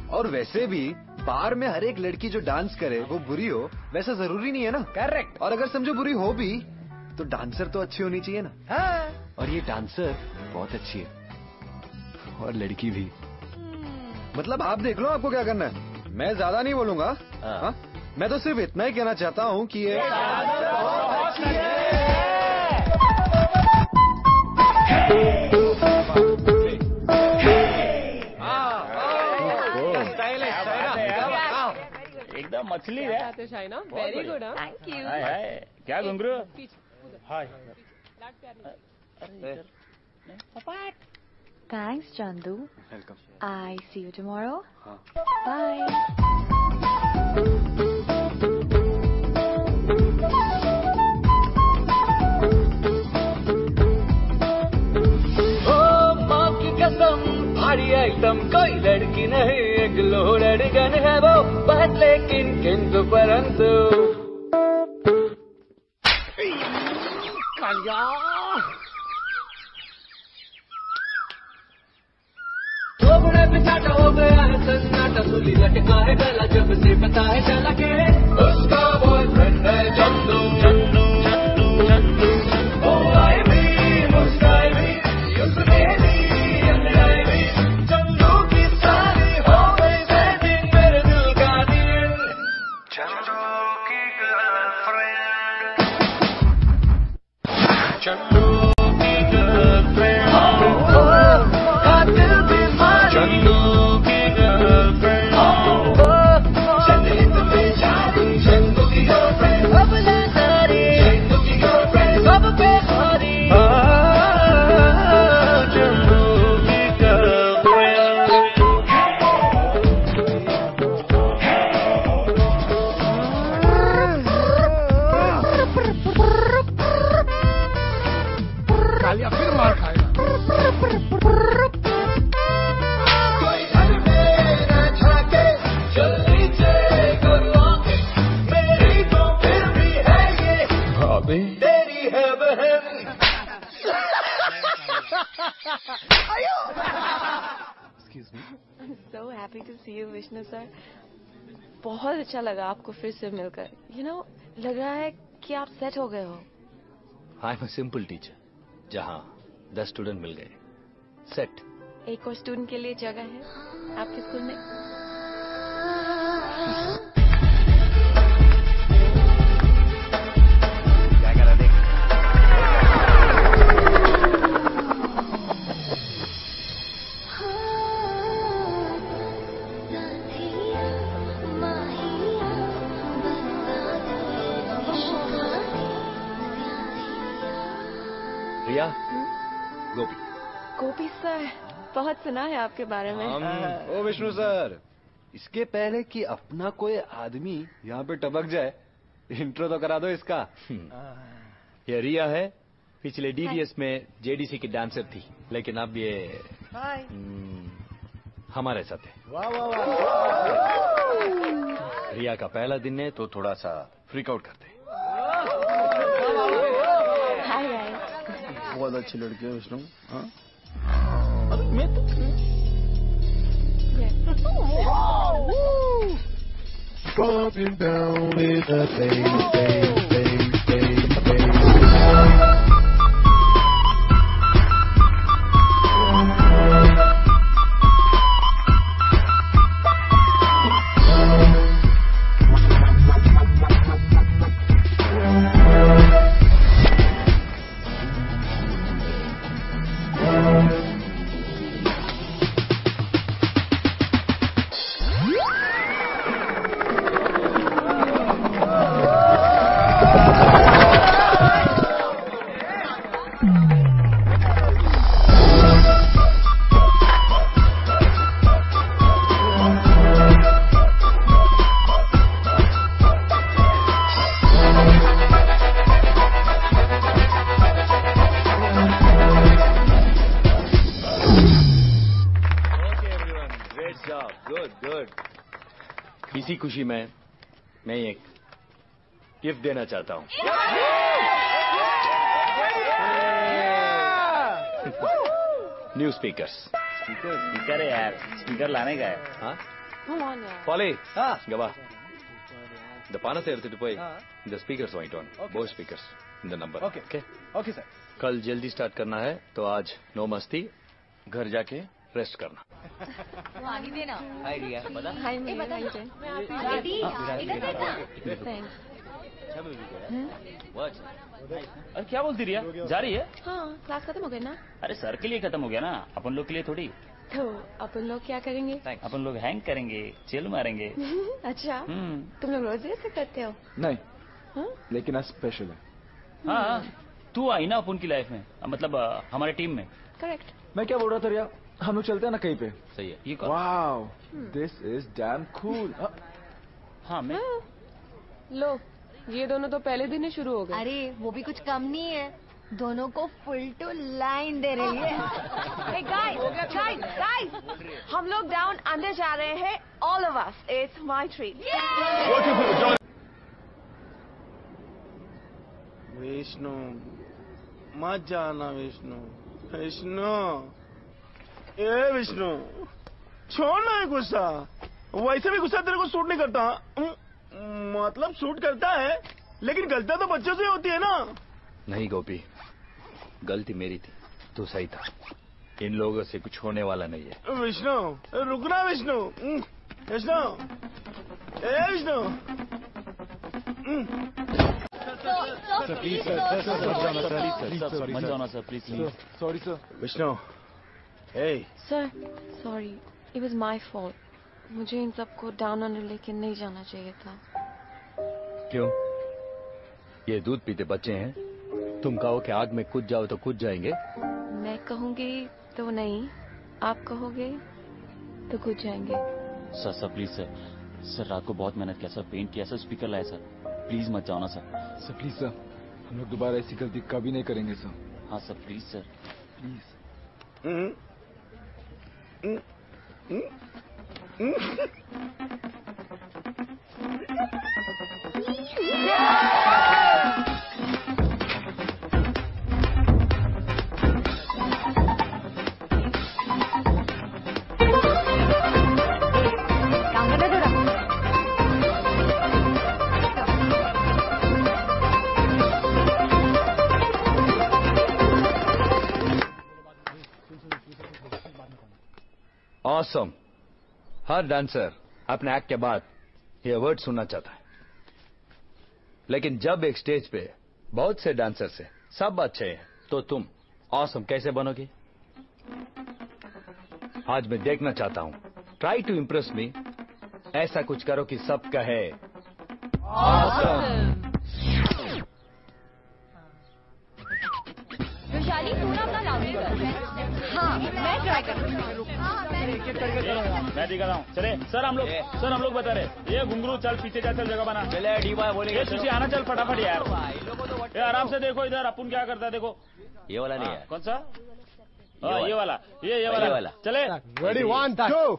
और वैसे भी बार में हर एक लड़की जो डांस करे वो बुरी हो वैसा ज़रूरी नहीं है ना? करेक्ट और अगर समझो बुरी हो भी तो डांसर तो अच्छी होनी चाहिए ना। हाँ। और ये डांसर बहुत अच्छी है। और लड़की भी। मतलब आप देख लो आपको क्या करना है। मैं ज़्यादा नहीं बोलूँगा। हाँ? मैं तो सिर्फ़ इतना ही कहना चाहता हूँ कि ये एकदम मछली है। Shaina? very good thank you क्या घुंगरू hi Thanks, Chandu. Welcome I see you tomorrow. हाँ Bye. ओ माँ की कसम भारी एकदम कोई लड़की नहीं एक लोहड़ गन है वो बहुत लेकिन किंतु परंतु थोबड़े पे चाटा हो गया है सन्नाटा लटका है गला जब से पता है चला के बॉयफ्रेंड है चंदू फिर से मिलकर। यू you नो know, लग रहा है कि आप सेट हो गए हो। आई एम सिंपल टीचर जहाँ दस स्टूडेंट मिल गए। सेट एक और स्टूडेंट के लिए जगह है। आपके स्कूल में? सर बहुत सुना है आपके बारे में। ओ विष्णु सर इसके पहले कि अपना कोई आदमी यहाँ पे टपक जाए इंट्रो तो करा दो इसका। ये रिया है पिछले डीडीएस में जेडीसी की डांसर थी लेकिन अब ये हम्म, हमारे साथ है। वाह वाह वाह। रिया का पहला दिन है तो थोड़ा सा फ्रीक आउट करते हैं। हाय बहुत अच्छी लड़की है Vishnu. admito. Yeah. Woo! Bumping down in the same thing. इसी खुशी में मैं एक गिफ्ट देना चाहता हूँ न्यू स्पीकर्स स्पीकर स्पीकर है यार स्पीकर लाने का है हाँ Come on, यार. பாலே இங்க இந்த பணத்தை எடுத்துட்டு போய் இந்த ஸ்பீக்கர்ஸ் வாங்கிட்டு வாங்க போ ஸ்பீக்கர்ஸ் இந்த number okay okay okay sir कल जल्दी स्टार्ट करना है तो आज नो मस्ती घर जाके रेस्ट करना। पानी देना हाय रिया हाय हाय जय। दीदी इधर देखना थैंक्स अरे क्या बोलती रिया? जा रही है? हाँ क्लास खत्म हो गई ना? अरे सर के लिए खत्म हो गया ना? अपन लोग के लिए थोड़ी। तो अपन लोग क्या करेंगे? अपन लोग हैंग करेंगे चिल मारेंगे। अच्छा। हम्म। तुम लोग रोज ऐसे करते हो? नहीं। हाँ? लेकिन आज स्पेशल है। हाँ तू आई ना अपन की लाइफ में? मतलब हमारे टीम में? करेक्ट मैं क्या बोल रहा था रिया? हम लोग चलते हैं ना कहीं पे? सही है। ये कौन? Wow this is damn cool हाँ। मैं लो ये दोनों तो पहले दिन ही शुरू हो गए। अरे वो भी कुछ कम नहीं है। दोनों को फुल टू लाइन दे रही है। Hey guys, guys, guys, हम लोग डाउन अंदर जा रहे हैं। All of us it's my treat Vishnu मत जाना विष्णु विष्णु ए विष्णु छोड़ ना ये गुस्सा वैसे भी गुस्सा तेरे को सूट नहीं करता हम्म, मतलब सूट करता है लेकिन गलतियाँ तो बच्चों से होती है ना नहीं गोपी गलती मेरी थी तू सही था इन लोगों से कुछ होने वाला नहीं है विष्णु रुकना विष्णु हम्म, विष्णु ए विष्णु हम्म, सर प्लीज़ सर सर मत जाना sir please sorry sir Vishnu A sir sorry it was my fault मुझे इन सबको डाउन अंडर लेके नहीं जाना चाहिए था। क्यों? ये दूध पीते बच्चे हैं। तुम कहो कि आग में कूद जाओ तो कूद जाएँगे। मैं कहूँगी तो नहीं। आप कहोगे तो कुछ जाएँगे। Sir sir please sir sir रात को बहुत मेहनत किया सर पेंट किया सर स्पीकर लाया सर प्लीज़ मत जाओ ना सर सर प्लीज़ सर हम लोग दोबारा ऐसी गलती कभी नहीं करेंगे सर हाँ सर प्लीज़ सर प्लीज़ हम्म, हम्म, हम्म, हम्म। ऑसम हर डांसर अपने एक्ट के बाद ये वर्ड सुनना चाहता है। लेकिन जब एक स्टेज पे बहुत से डांसर से सब अच्छे हैं तो तुम ऑसम कैसे बनोगे? आज मैं देखना चाहता हूँ। ट्राई टू इम्प्रेस मी ऐसा कुछ करो कि सब कहे। ऑसम वैशाली मैं ट्राई मैं दिखा रहा हूँ। चले सर हम लोग सर हम लोग बता रहे ये घुंगरू चल पीछे जा चल जगह बना। चले डीवा बोलेंगे ये सुशी आना चल फटाफट यार। ये आराम से देखो इधर अपन क्या करता है देखो। ये वाला नहीं हाँ, है। कौन सा? ये हाँ, ये वाला। ये ये वाला। वाला। चले। Ready one two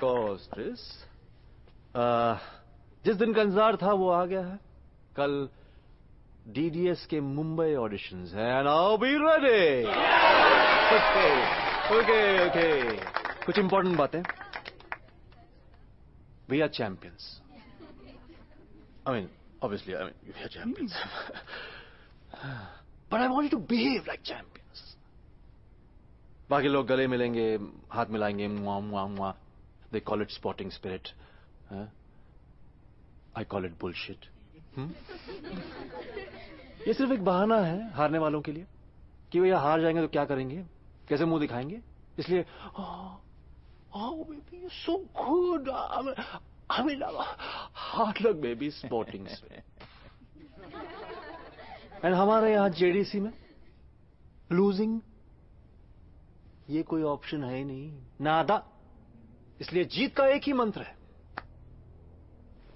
Tris. Uh, जिस दिन का इंतज़ार था वो आ गया है। कल डीडीएस के मुंबई ऑडिशंस हैं and I be ready okay okay कुछ इंपॉर्टेंट बातें? We are champions I mean obviously I mean we are champions but I want to behave like champions बाकी लोग गले मिलेंगे हाथ मिलाएँगे मुआ मुआ मुआ। They call it sporting spirit I call it bullshit ये सिर्फ़ एक बहाना है हारने वालों के लिए कि भैया हार जाएँगे तो क्या करेंगे? कैसे मुँह दिखाएँगे? इसलिए oh baby you're so good. I mean, I mean hard luck baby sporting and हमारे यहाँ जेडीसी में लूजिंग ये कोई ऑप्शन है ही नहीं। नादा। इसलिए जीत का एक ही मंत्र है।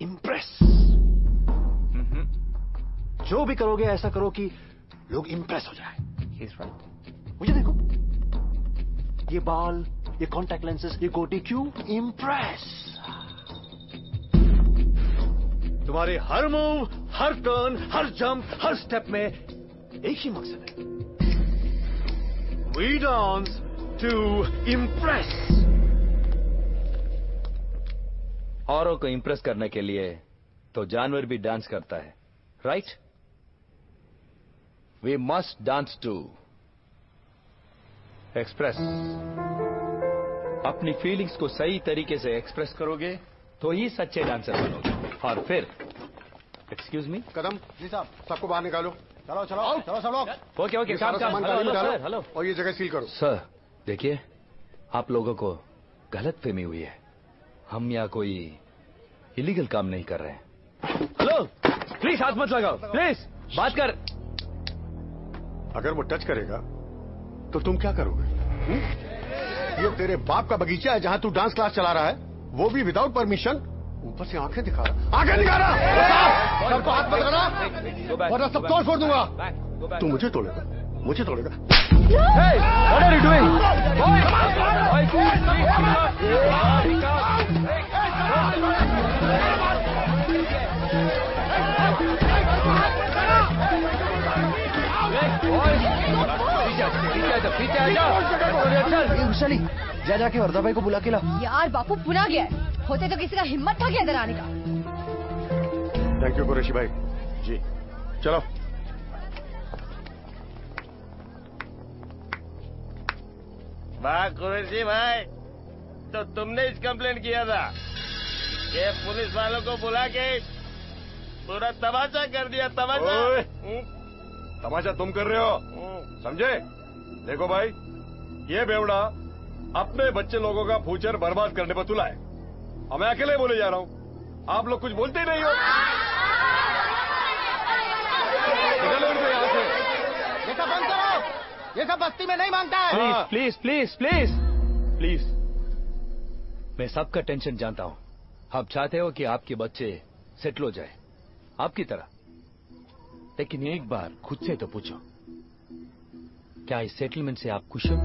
इम्प्रेस जो भी करोगे ऐसा करो कि लोग इम्प्रेस हो जाए। Right. मुझे देखो। ये बाल ये कॉन्टैक्ट लेंसेस ये गोटी क्यों? इम्प्रेस तुम्हारे हर मूव हर टर्न हर जंप हर स्टेप में एक ही मकसद है। वी डांस टू इम्प्रेस औरों को इम्प्रेस करने के लिए तो जानवर भी डांस करता है right we must dance to express अपनी फीलिंग्स को सही तरीके से एक्सप्रेस करोगे तो ही सच्चे डांसर बनोगे। और फिर एक्सक्यूज मी कदम जी साहब सबको बाहर निकालो। चलो चलो चलो सब लोग। ओके ओके काम काम हेलो और ये जगह सील करो। सर देखिए आप लोगों को गलत फहमी हुई है। हम यहाँ कोई इलीगल काम नहीं कर रहे हैं। हेलो प्लीज़ हाथ मत लगाओ। प्लीज़ बात कर। अगर वो टच करेगा तो तुम क्या करोगे? हुँ? ये तेरे बाप का बगीचा है जहाँ तू डांस क्लास चला रहा है। वो भी विदाउट परमिशन ऊपर से आँखें दिखा रहा आँखें दिखा रहा सर को हाथ मत लगाना। वरना सब तोड़ फोड़ दूँगा। तू मुझे तोड़ेगा। मुझे तोड़ेगा Hey, what are you doing? Vaishali जा जाके वर्धा भाई को बुला के ला। यार बापू पुना गया है। होते तो किसी का हिम्मत था क्या इधर आने का। थैंक यू कुरैशी भाई। जी चलो। वाह कुरैशी भाई तो तुमने इस कंप्लेंट किया था ये पुलिस वालों को बुला के पूरा तमाशा कर दिया तमाशा ओए। हम्म, तमाशा तुम कर रहे हो? समझे? देखो भाई ये बेवड़ा अपने बच्चे लोगों का फ्यूचर बर्बाद करने पर तुला है। और मैं अकेले बोले जा रहा हूँ। आप लोग कुछ बोलते ही नहीं हो। निकलो इनको यहाँ से। बंद करो। ये सब बस्ती में नहीं माँगता है। Please please please please. Please. मैं सबका टेंशन जानता हूँ। आप चाहते हो कि आपके बच्चे सेटल हो जाए? आपकी तरह। लेकिन एक बार खुद से तो पूछो। क्या इस सेटलमेंट से आप खुश हो?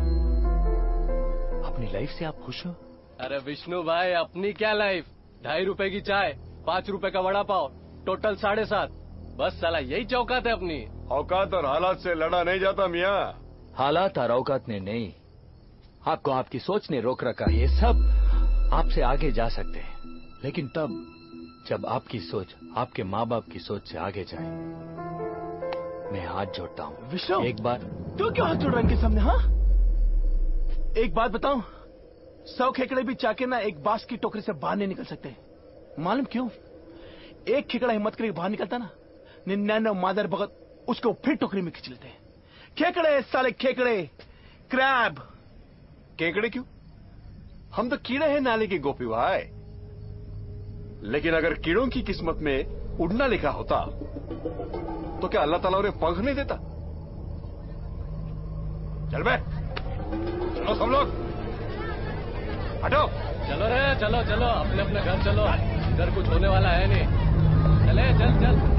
अपनी लाइफ से आप खुश हो? अरे विष्णु भाई अपनी क्या लाइफ ढाई रुपए की चाय पाँच रुपए का वड़ा पाव टोटल साढ़े सात। बस साला यही चौकात है अपनी। औकात और हालात से लड़ा नहीं जाता मियाँ। हालात और औकात ने नहीं। आपको आपकी सोच ने रोक रखा ये सब आपसे आगे जा सकते हैं। लेकिन तब जब आपकी सोच आपके माँ बाप की सोच से आगे जाए मैं हाथ जोड़ता हूँ। विष्णु एक बार तू क्यों हाथ जोड़ रहा है इनके सामने हाँ? एक बात बताऊँ सौ खेकड़े भी चाके ना एक बाँस की टोकरी से बाहर नहीं निकल सकते। मालूम क्यों? एक खेकड़ा हिम्मत करके बाहर निकलता ना निन्यानवे मादर भगत उसको फिर टोकरी में खींच लेते हैं। खेकड़े साले खेकड़े क्रैब। केकड़े क्यों? हम तो कीड़े हैं नाले के गोपी भाई। लेकिन अगर कीड़ों की किस्मत में उड़ना लिखा होता तो क्या अल्लाह ताला उन्हें पंख नहीं देता? चल बे चलो सब लोग। हटो। चलो रे, चलो चलो। अपने अपने घर चलो। इधर कुछ होने वाला है नहीं। चले, चल चल।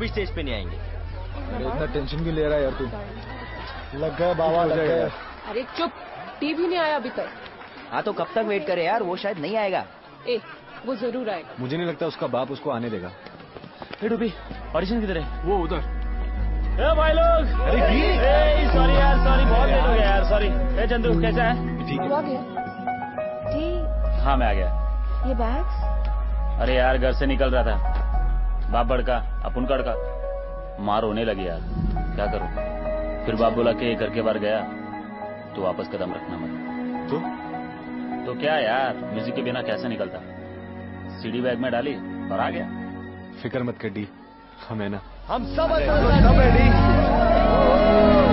भी स्टेज पे नहीं आएँगे। अरे इतना टेंशन क्यों ले रहा है यार तू। लग गए बाबा लग गए अरे चुप टी भी नहीं आया अभी तक। हाँ तो कब तक वेट करे यार? वो शायद नहीं आएगा। ए वो ज़रूर आएगा। मुझे नहीं लगता उसका बाप उसको आने देगा। डूबी ऑडिशन किधर है? वो उधर। ए भाई लोग! अरे जी। ए सॉरी यार सॉरी बहुत लेट हो गया यार सॉरी ए चंदू कैसा है? आ गया? टी हाँ मैं आ गया। ये बैग्स अरे यार घर से निकल रहा था। बाप बड़का अपन कड़का मार होने लगे यार क्या करो? फिर बाप बोला के घर के बाहर गया तो वापस कदम रखना मत। तो? तो क्या यार म्यूज़िक के बिना कैसे निकलता? सीडी बैग में डाली और आ गया। फ़िक्र मत कर डी हमें ना। हम सब सब रेडी ब्रावो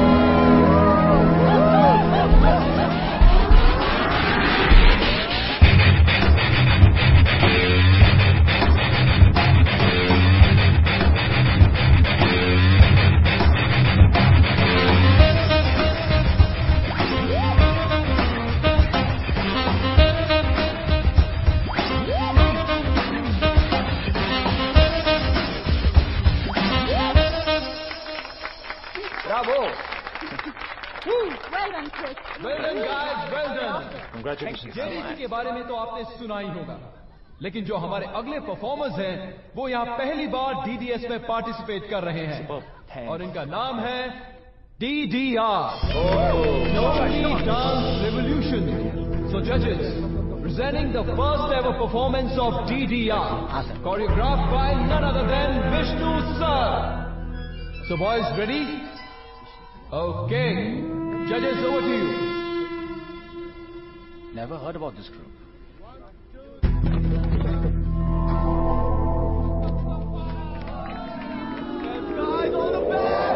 के बारे में तो आपने सुना ही होगा। लेकिन जो हमारे अगले परफॉर्मर्स हैं वो यहाँ पहली बार डीडीएस में पार्टिसिपेट कर रहे हैं। और इनका नाम है D D R revolution so जजेस presenting the first ever performance of D D R choreograph bye none other than Vishnu sir so boys ready okay जजेस over to you Never heard about this group. On the back!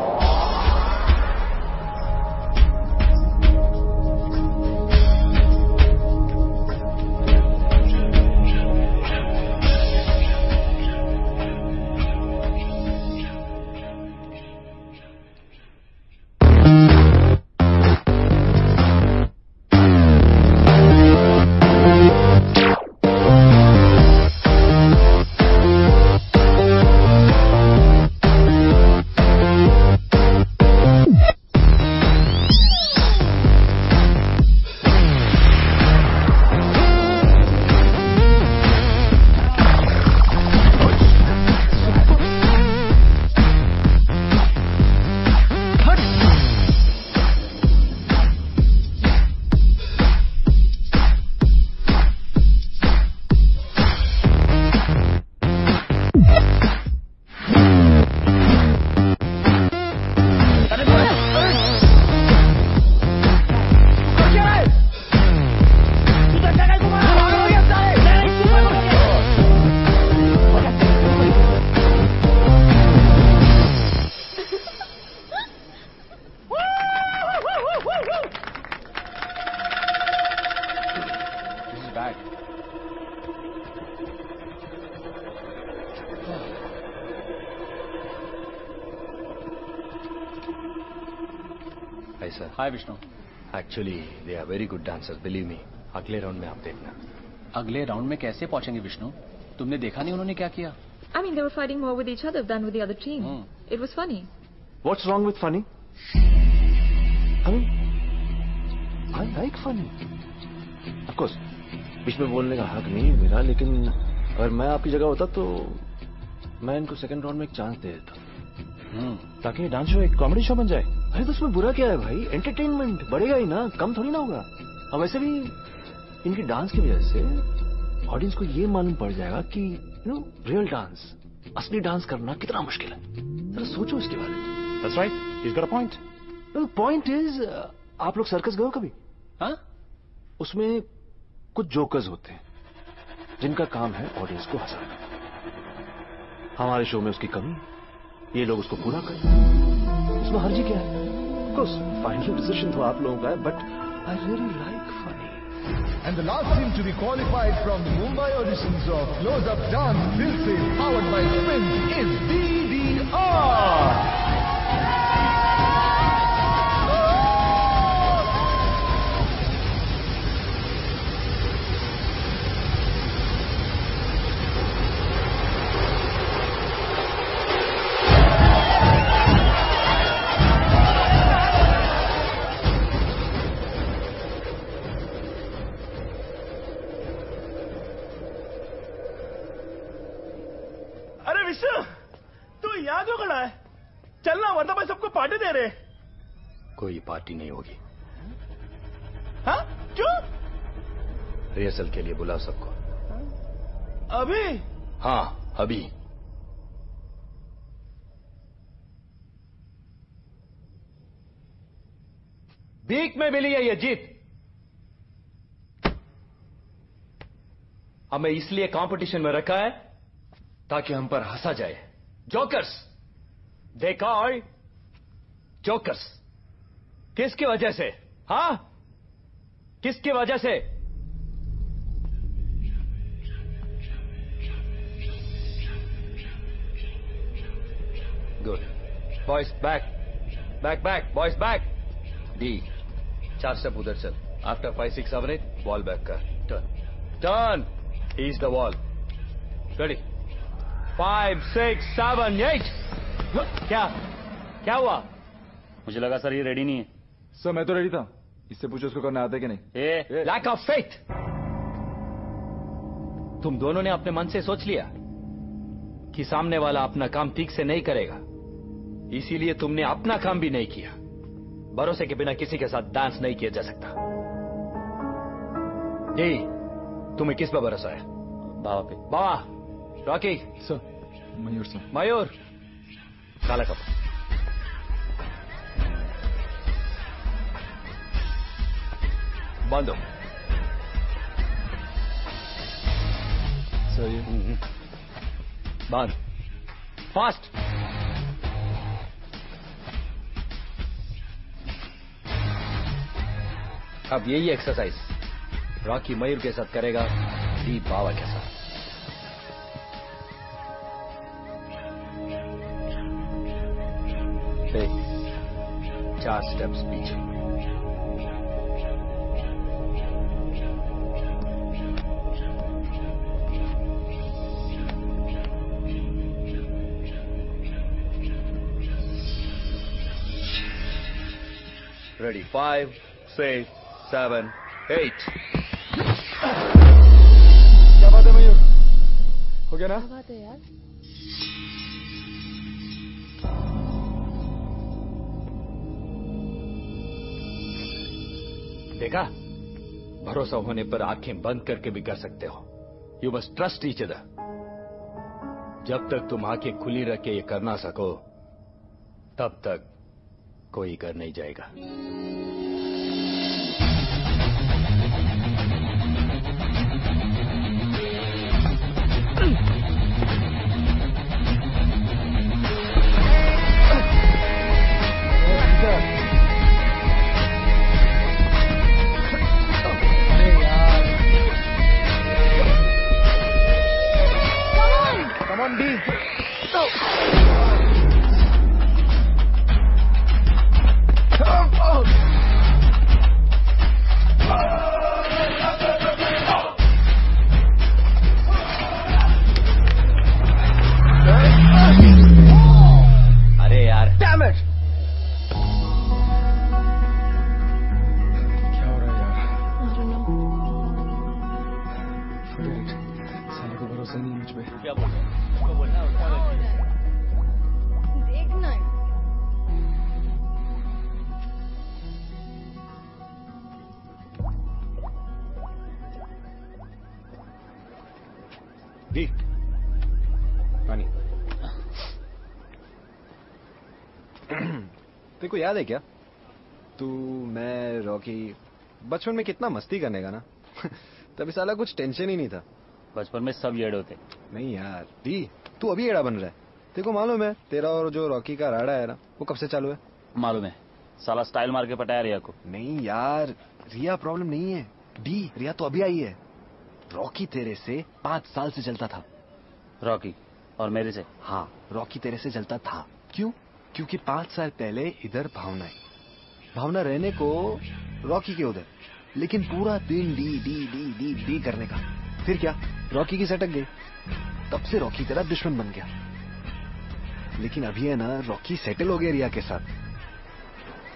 Hi Vishnu actually they are very good dancer believe me अगले round में आप देखना। अगले round में कैसे पहुँचेंगे विष्णु तुमने देखा नहीं उन्होंने क्या किया? I mean, they were fighting more with each other than with the other team. It was funny. What's wrong with funny? I mean, I like funny. Of बीच में बोलने का हक नहीं मेरा लेकिन अगर मैं आपकी जगह होता तो मैं इनको सेकंड राउंड में एक चांस दे देता। ताकि ये डांस शो एक कॉमेडी शो बन जाए। अरे तो उसमें बुरा क्या है भाई? एंटरटेनमेंट बढ़ेगा ही ना कम थोड़ी ना होगा। और वैसे भी इनकी डांस की वजह से ऑडियंस को ये मालूम पड़ जाएगा कि यू नो रियल डांस असली डांस करना कितना मुश्किल है। जरा सोचो इसके बारे में। That's right. He's got a point. Well, point is, आप लोग सर्कस गए हो कभी? हाँ? उसमें कुछ जोकर्स होते हैं जिनका काम है ऑडियंस को हंसाना। हमारे शो में उसकी कमी ये लोग उसको पूरा करें इसमें हर्जी क्या है? Of course, final decision to aap logon ka hai, but I really like funny. And the last team to be qualified from the Mumbai auditions of Close Up Dance Dil powered by Spins is DDR. दे रहे? कोई party नहीं होगी। हाँ? क्यों? Rehearsal के लिए बुला सबको। अभी? हाँ अभी। बीक में मिली है ये जीत। हमें इसलिए कंपटीशन में रखा है ताकि हम पर हंसा जाए। जोकर्स देखा और जोकर्स किसकी वजह से? हाँ? किसकी वजह से? Good boys back back back boys back D चार स्टेप उधर चल। After five six seven eight wall back कर। Turn turn is the wall ready five six seven eight क्या? क्या हुआ? मुझे लगा सर ये रेडी नहीं है। सर मैं तो रेडी था। इससे पूछो उसको करना आता है कि नहीं। ए लैक ऑफ़ फेथ तुम दोनों ने अपने मन से सोच लिया कि सामने वाला अपना काम ठीक से नहीं करेगा। इसीलिए तुमने अपना काम भी नहीं किया। भरोसे के बिना किसी के साथ डांस नहीं किया जा सकता। जी तुम्हें किस पर भरोसा है? बाबा पे। बाबा Rocky. Sir Mayur sir. Mayur. काला कप बांधो सर ये बाँध फास्ट। अब यही एक्सरसाइज रॉकी मयूर के साथ करेगा दी बाबा के साथ। चार स्टेप्स पीछे। Ready. Five, six, seven, eight. क्या बात है मयूर? हो गया ना? बात है यार? देखा? भरोसा होने पर आँखें बंद करके भी कर सकते हो। You must trust each other जब तक तुम आँखें खुली रख के ये कर ना सको तब तक कोई कर नहीं जाएगा Come on, D. याद है क्या? तू मैं रॉकी बचपन में कितना मस्ती करने का ना? तभी साला कुछ टेंशन ही नहीं था। बचपन में सब येड़ होते। नहीं यार दी तू अभी एड़ा बन रहा है। तेरे को मालूम है तेरा और जो रॉकी का राड़ा है ना वो कब से चालू है? मालूम है। साला स्टाइल मार के पटाया रिया को। नहीं यार रिया प्रॉब्लम नहीं है। डी रिया तो अभी आई है। रॉकी तेरे से पाँच साल से चलता था। रॉकी और मेरे से। हाँ रॉकी तेरे से जलता था। क्यों? क्योंकि पाँच साल पहले इधर भावना है भावना रहने को रॉकी के उधर लेकिन पूरा दिन D D D D D करने का। फिर क्या? रॉकी की सटक गई। तब से रॉकी तेरा दुश्मन बन गया। लेकिन अभी है ना रॉकी सेटल हो गया रिया के साथ।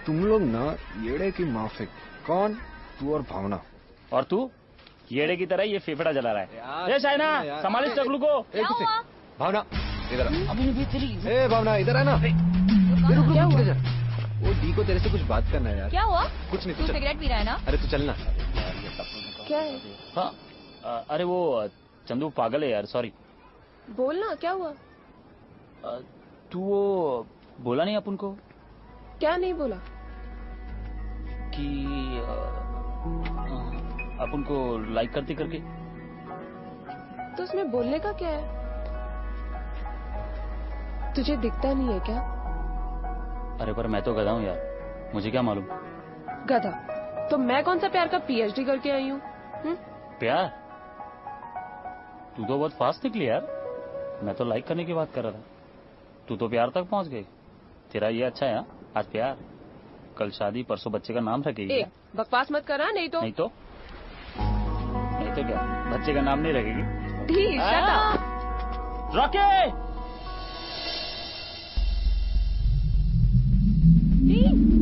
तुम लोग ना येड़े की माफिक। कौन? तू और भावना। और तू? येड़े की तरह ये फेफड़ा जला रहा है। ये शायना संभाल इस टकलू को। भावना इधर ए भावना इधर आना। रुक रुक रुक इधर। वो डी को तेरे से कुछ बात करना है यार। क्या हुआ? कुछ नहीं तू सिगरेट पी रहा है ना? अरे तू चलना क्या है? हाँ अरे वो चंदू पागल है यार सॉरी बोलना क्या हुआ? तू वो बोला नहीं अपन को? क्या नहीं बोला? कि अपन को लाइक करते करके। तो उसमें बोलने का क्या है? तुझे दिखता नहीं है क्या? अरे पर मैं तो गधा हूँ यार। मुझे क्या मालूम? गधा? तो मैं कौन सा प्यार का पीएचडी करके आई हूँ? हम्म? प्यार? तू तो बहुत फास्ट निकली यार। मैं तो लाइक करने की बात कर रहा था। तू तो प्यार तक पहुँच गई। तेरा ये अच्छा है हाँ? आज प्यार। कल शादी परसों बच्चे का नाम रखेगी बकवास मत करा नहीं तो। नहीं तो? नहीं तो क्या? बच्चे का नाम नहीं रखेगी? shut Please.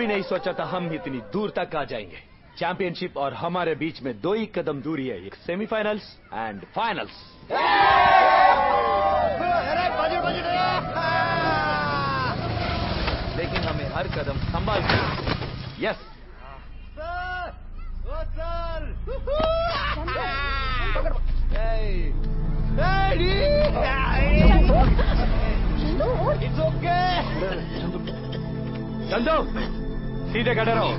कभी नहीं सोचा था हम इतनी दूर तक आ जाएँगे। चैंपियनशिप और हमारे बीच में दो ही कदम दूरी है एक सेमीफाइनल्स एंड फाइनल्स लेकिन हमें हर कदम संभाल यस It's okay. चंदो। सीधे खड़े रहो।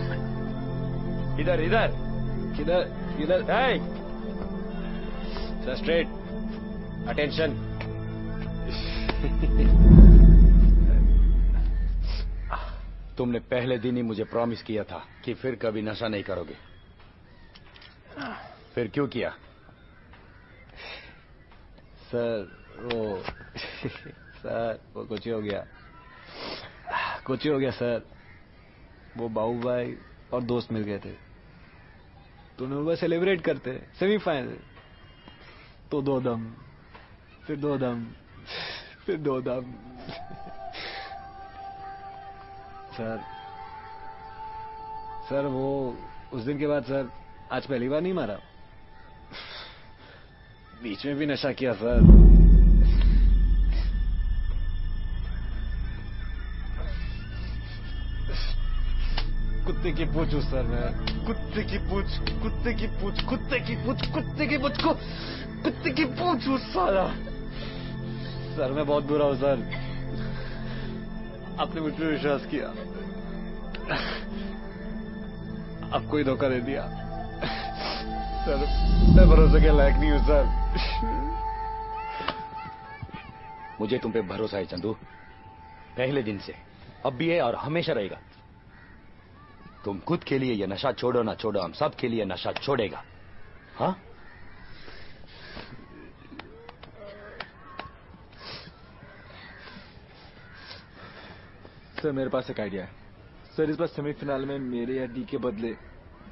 इधर इधर। किधर किधर? Hey! सर स्ट्रेट अटेंशन तुमने पहले दिन ही मुझे प्रॉमिस किया था कि फिर कभी नशा नहीं करोगे। फिर क्यों किया? सर वो सर वो कुछ ही हो गया। कुछ ही हो गया सर। वो बाबू भाई और दोस्त मिल गए थे। तो उन्होंने बस सेलिब्रेट करते सेमीफाइनल तो दो दम, फिर दो दम, फिर दो दम। सर सर वो, उस दिन के बाद सर, आज पहली बार नहीं मारा। बीच में भी नशा किया, सर। कुत्ते की पूछ सर मैं। कुत्ते की पूछ, कुत्ते की पूछ, कुत्ते की पूछ, कुत्ते की पूछ को, कुत्ते की पूछ साला सर। मैं बहुत बुरा हूँ, सर। आपने मुझ पर विश्वास किया। आपको ही धोखा दे दिया। सर, मैं भरोसे के लायक नहीं हूँ, सर। मुझे तुम पे भरोसा है, चंदू। पहले दिन से। अब भी है और हमेशा रहेगा। तुम खुद के लिए ये नशा छोड़ो ना छोड़ो हम सब के लिए नशा छोड़ेगा। हाँ? सर मेरे पास एक आइडिया है। सर इस बार सेमीफाइनल में मेरे या डी के बदले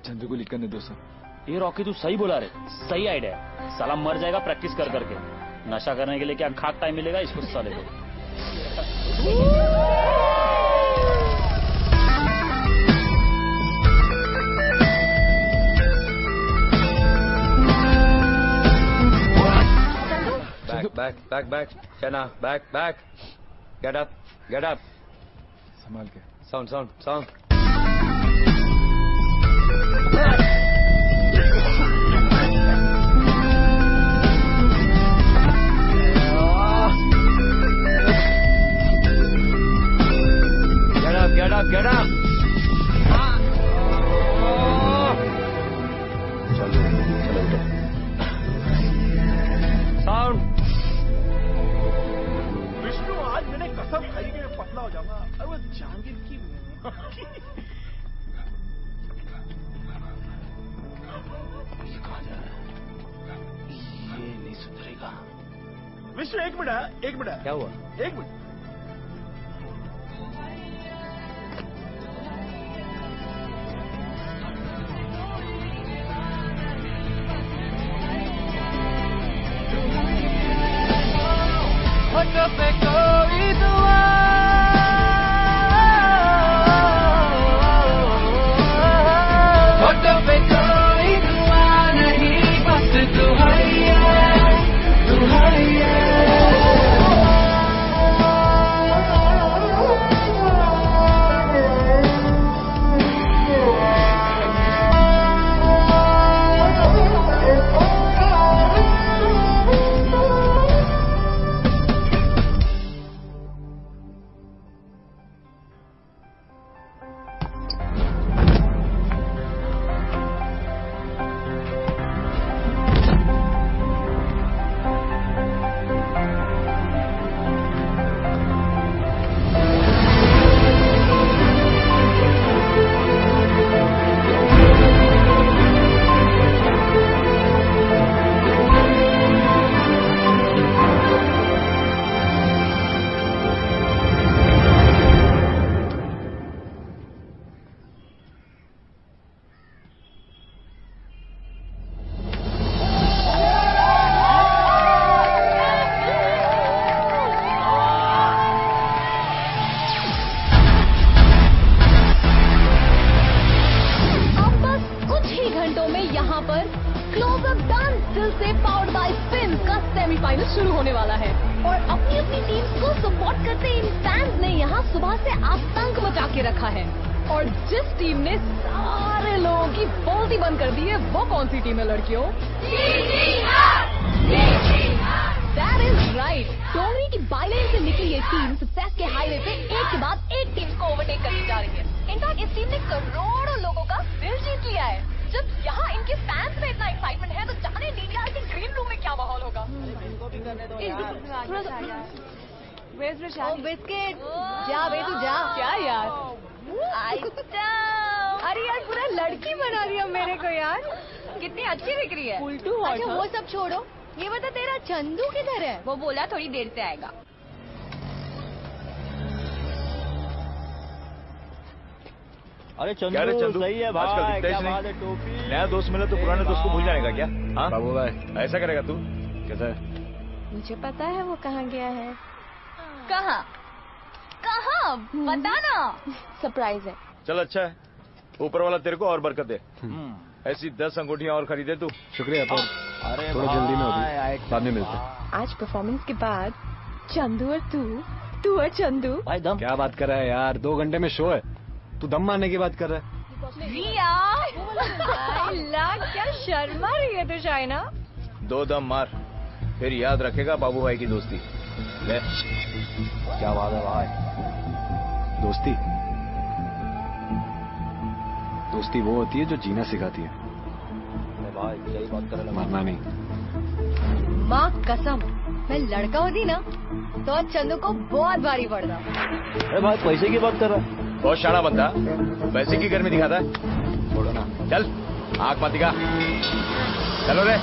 चंदू को लीड करने दो सर। ये रॉकी तू सही बोला रे। सही आइडिया है। साला मर जाएगा प्रैक्टिस कर करके। नशा करने के लिए क्या खाक टाइम मिलेगा इसको साले को back back back back Chana back back get up get up संभाल के sound sound sound Get up, get up, get up. और वो जहांगीर की ये नहीं सुधरेगा विष्णु एक मिनट एक मिनट क्या हुआ एक मिनट बना दिया मेरे को यार? कितनी अच्छी दिख रही है। उल्टू अच्छा हाँ? वो सब छोड़ो। ये बता तेरा चंदू किधर है? वो बोला थोड़ी देर से आएगा। अरे चंदू चंदू? सही है भाई दिखता क्या बात है टोपी? नया दोस्त मिला तो पुराने दोस्त को भूल जाएगा क्या? हाँ? बाबू भाई। ऐसा करेगा तू? कैसा है? मुझे पता है वो कहाँ गया है। कहाँ? कहाँ? बता ना। सरप्राइज़ है। चल अच्छा है। ऊपर वाला तेरे को और बरकत दे। ऐसी दस अंगूठियाँ और खरीदे तू। शुक्रिया पर अरे थोड़ा जल्दी में होगी। बाद में मिलते आज परफॉर्मेंस के बाद चंदू और तू तू और चंदू। भाई दम। क्या बात कर रहा है यार दो घंटे में शो है। तू दम मारने की बात कर रहा है। रिया क्या शर्मा रही है तू शाइना? दो दम मार फिर याद रखेगा बाबू भाई की दोस्ती। क्या बात है भाई। दोस्ती? दोस्ती वो होती है जो जीना सिखाती है। भाई बात कर मरना नहीं। माँ कसम मैं लड़का होती ना तो आज चंदू को बहुत भारी पड़ता। अरे भाई पैसे की बात कर रहा है। बहुत शाना बनता पैसे की गर्मी दिखाता है। छोड़ो ना। चल आग मत दिखा। चलो रे।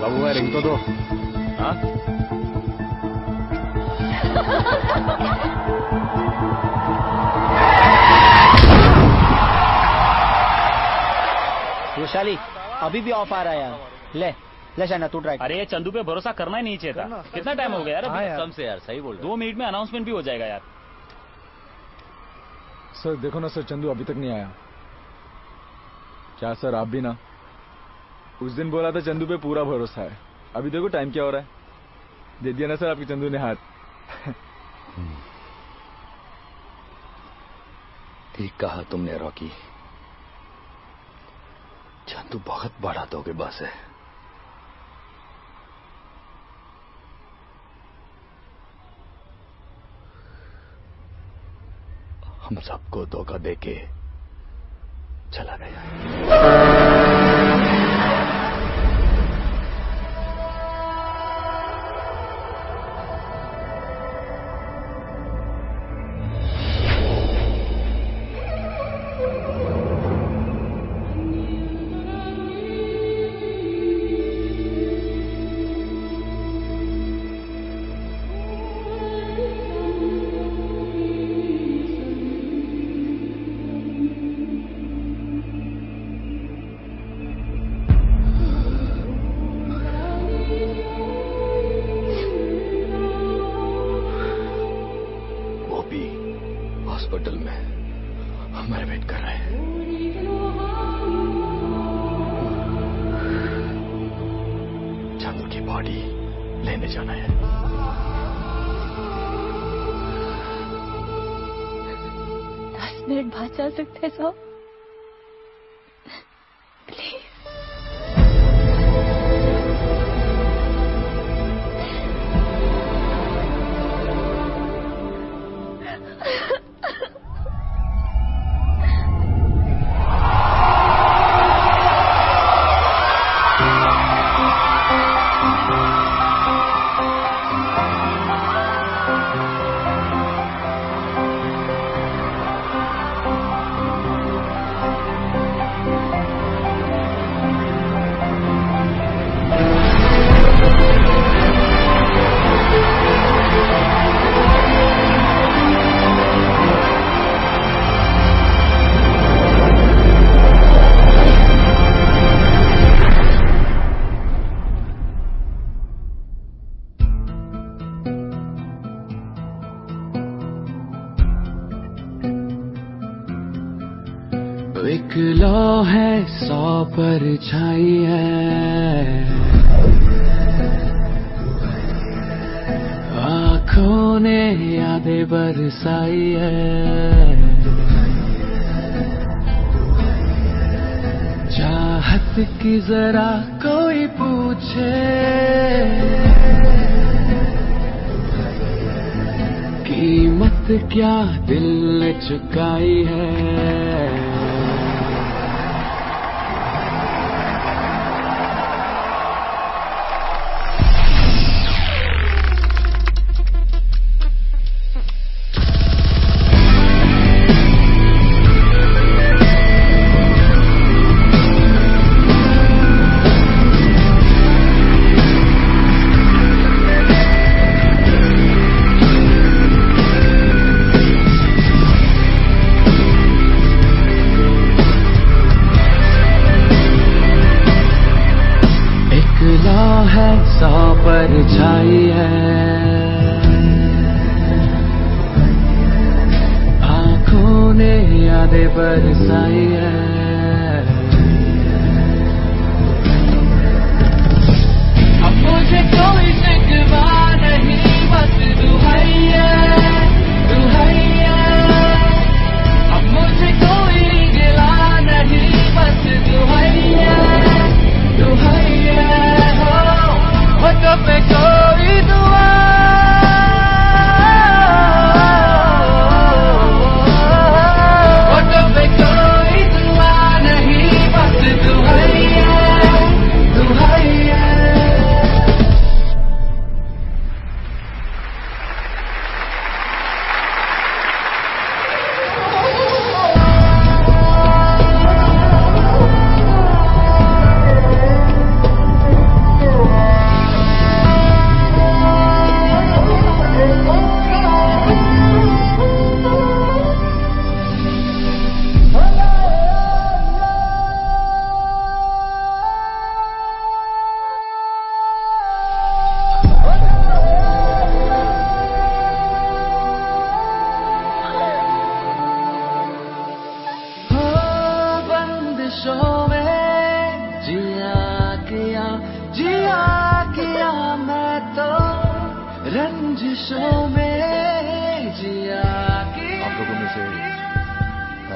बाबू भाई रिंग तो दो। हाँ? वैशाली अभी भी ऑफ़ आ रहा है यार। ले ले शाना तू ट्राई अरे ये चंदू पे भरोसा करना ही नहीं चाहिए था। कितना टाइम हो गया यार अभी? कम से यार सही बोल दो मिनट में अनाउंसमेंट भी हो जाएगा यार। सर देखो ना सर चंदू अभी तक नहीं आया। क्या सर आप भी ना? उस दिन बोला था चंदू पे पूरा भरोसा है। अभी देखो टाइम क्या हो रहा है। दे दिया ना सर आपकी चंदू ने हाथ। ठीक कहा तुमने रॉकी। चंदू बहुत बड़ा तो के धोखेबाज है। हम सबको धोखा देके चला गया। बाद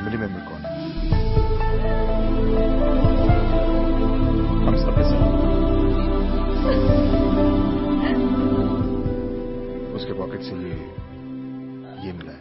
फैमिली मेंबर कौन है हम सबके उसके पॉकेट से ये ये मिला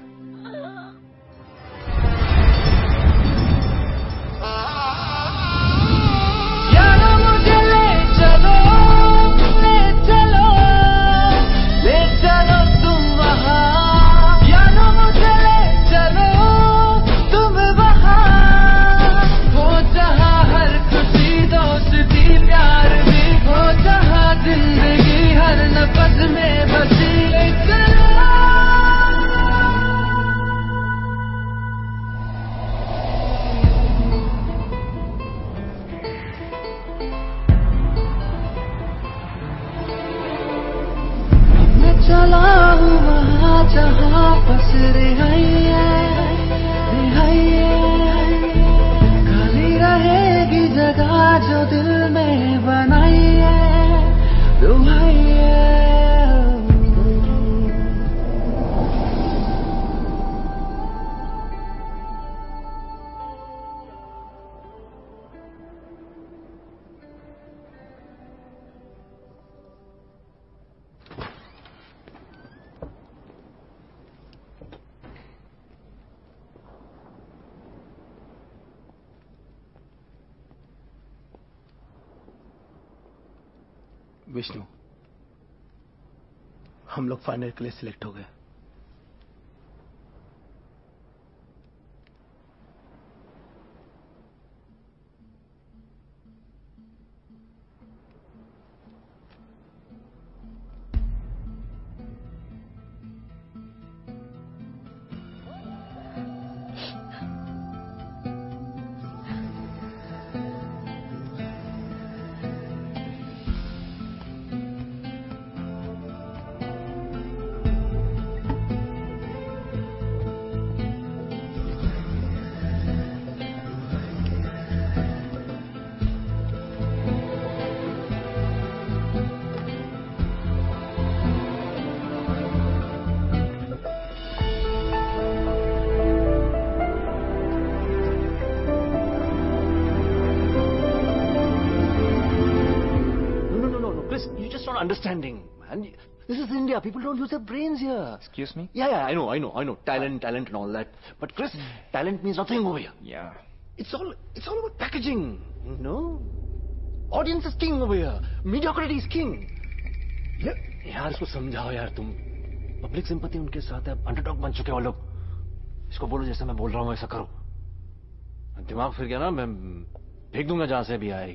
विष्णु हम लोग फाइनल के लिए सिलेक्ट हो गए। People don't use their brains here. Excuse me? Yeah, yeah, I know, I know, I know. Talent, talent and all that. But Chris, talent means nothing over here. Yeah. It's all, it's all about packaging, you know? Audience is king over here. Mediocrity is king. Yeah. यार इसको समझाओ यार तुम public sympathy उनके साथ है underdog बन चुके हैं वो लोग इसको बोलो जैसे मैं बोल रहा हूँ ऐसा करो दिमाग फिर गया ना मैं फेंक दूँगा जहाँ से भी आई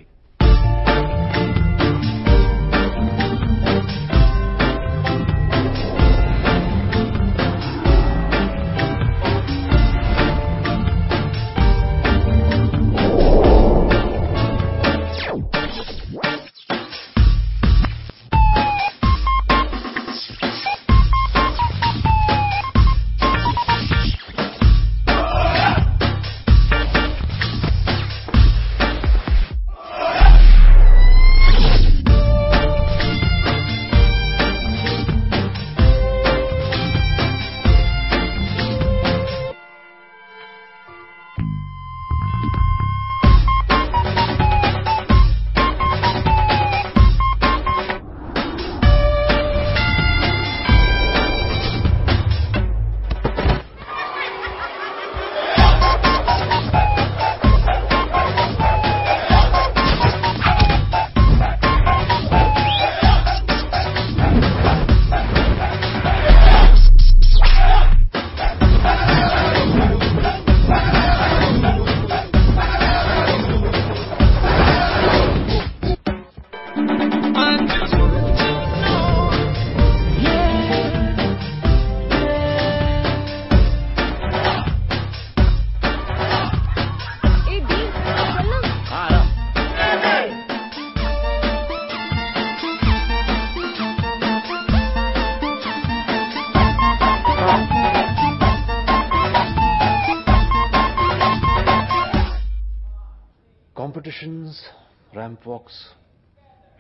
ramp walks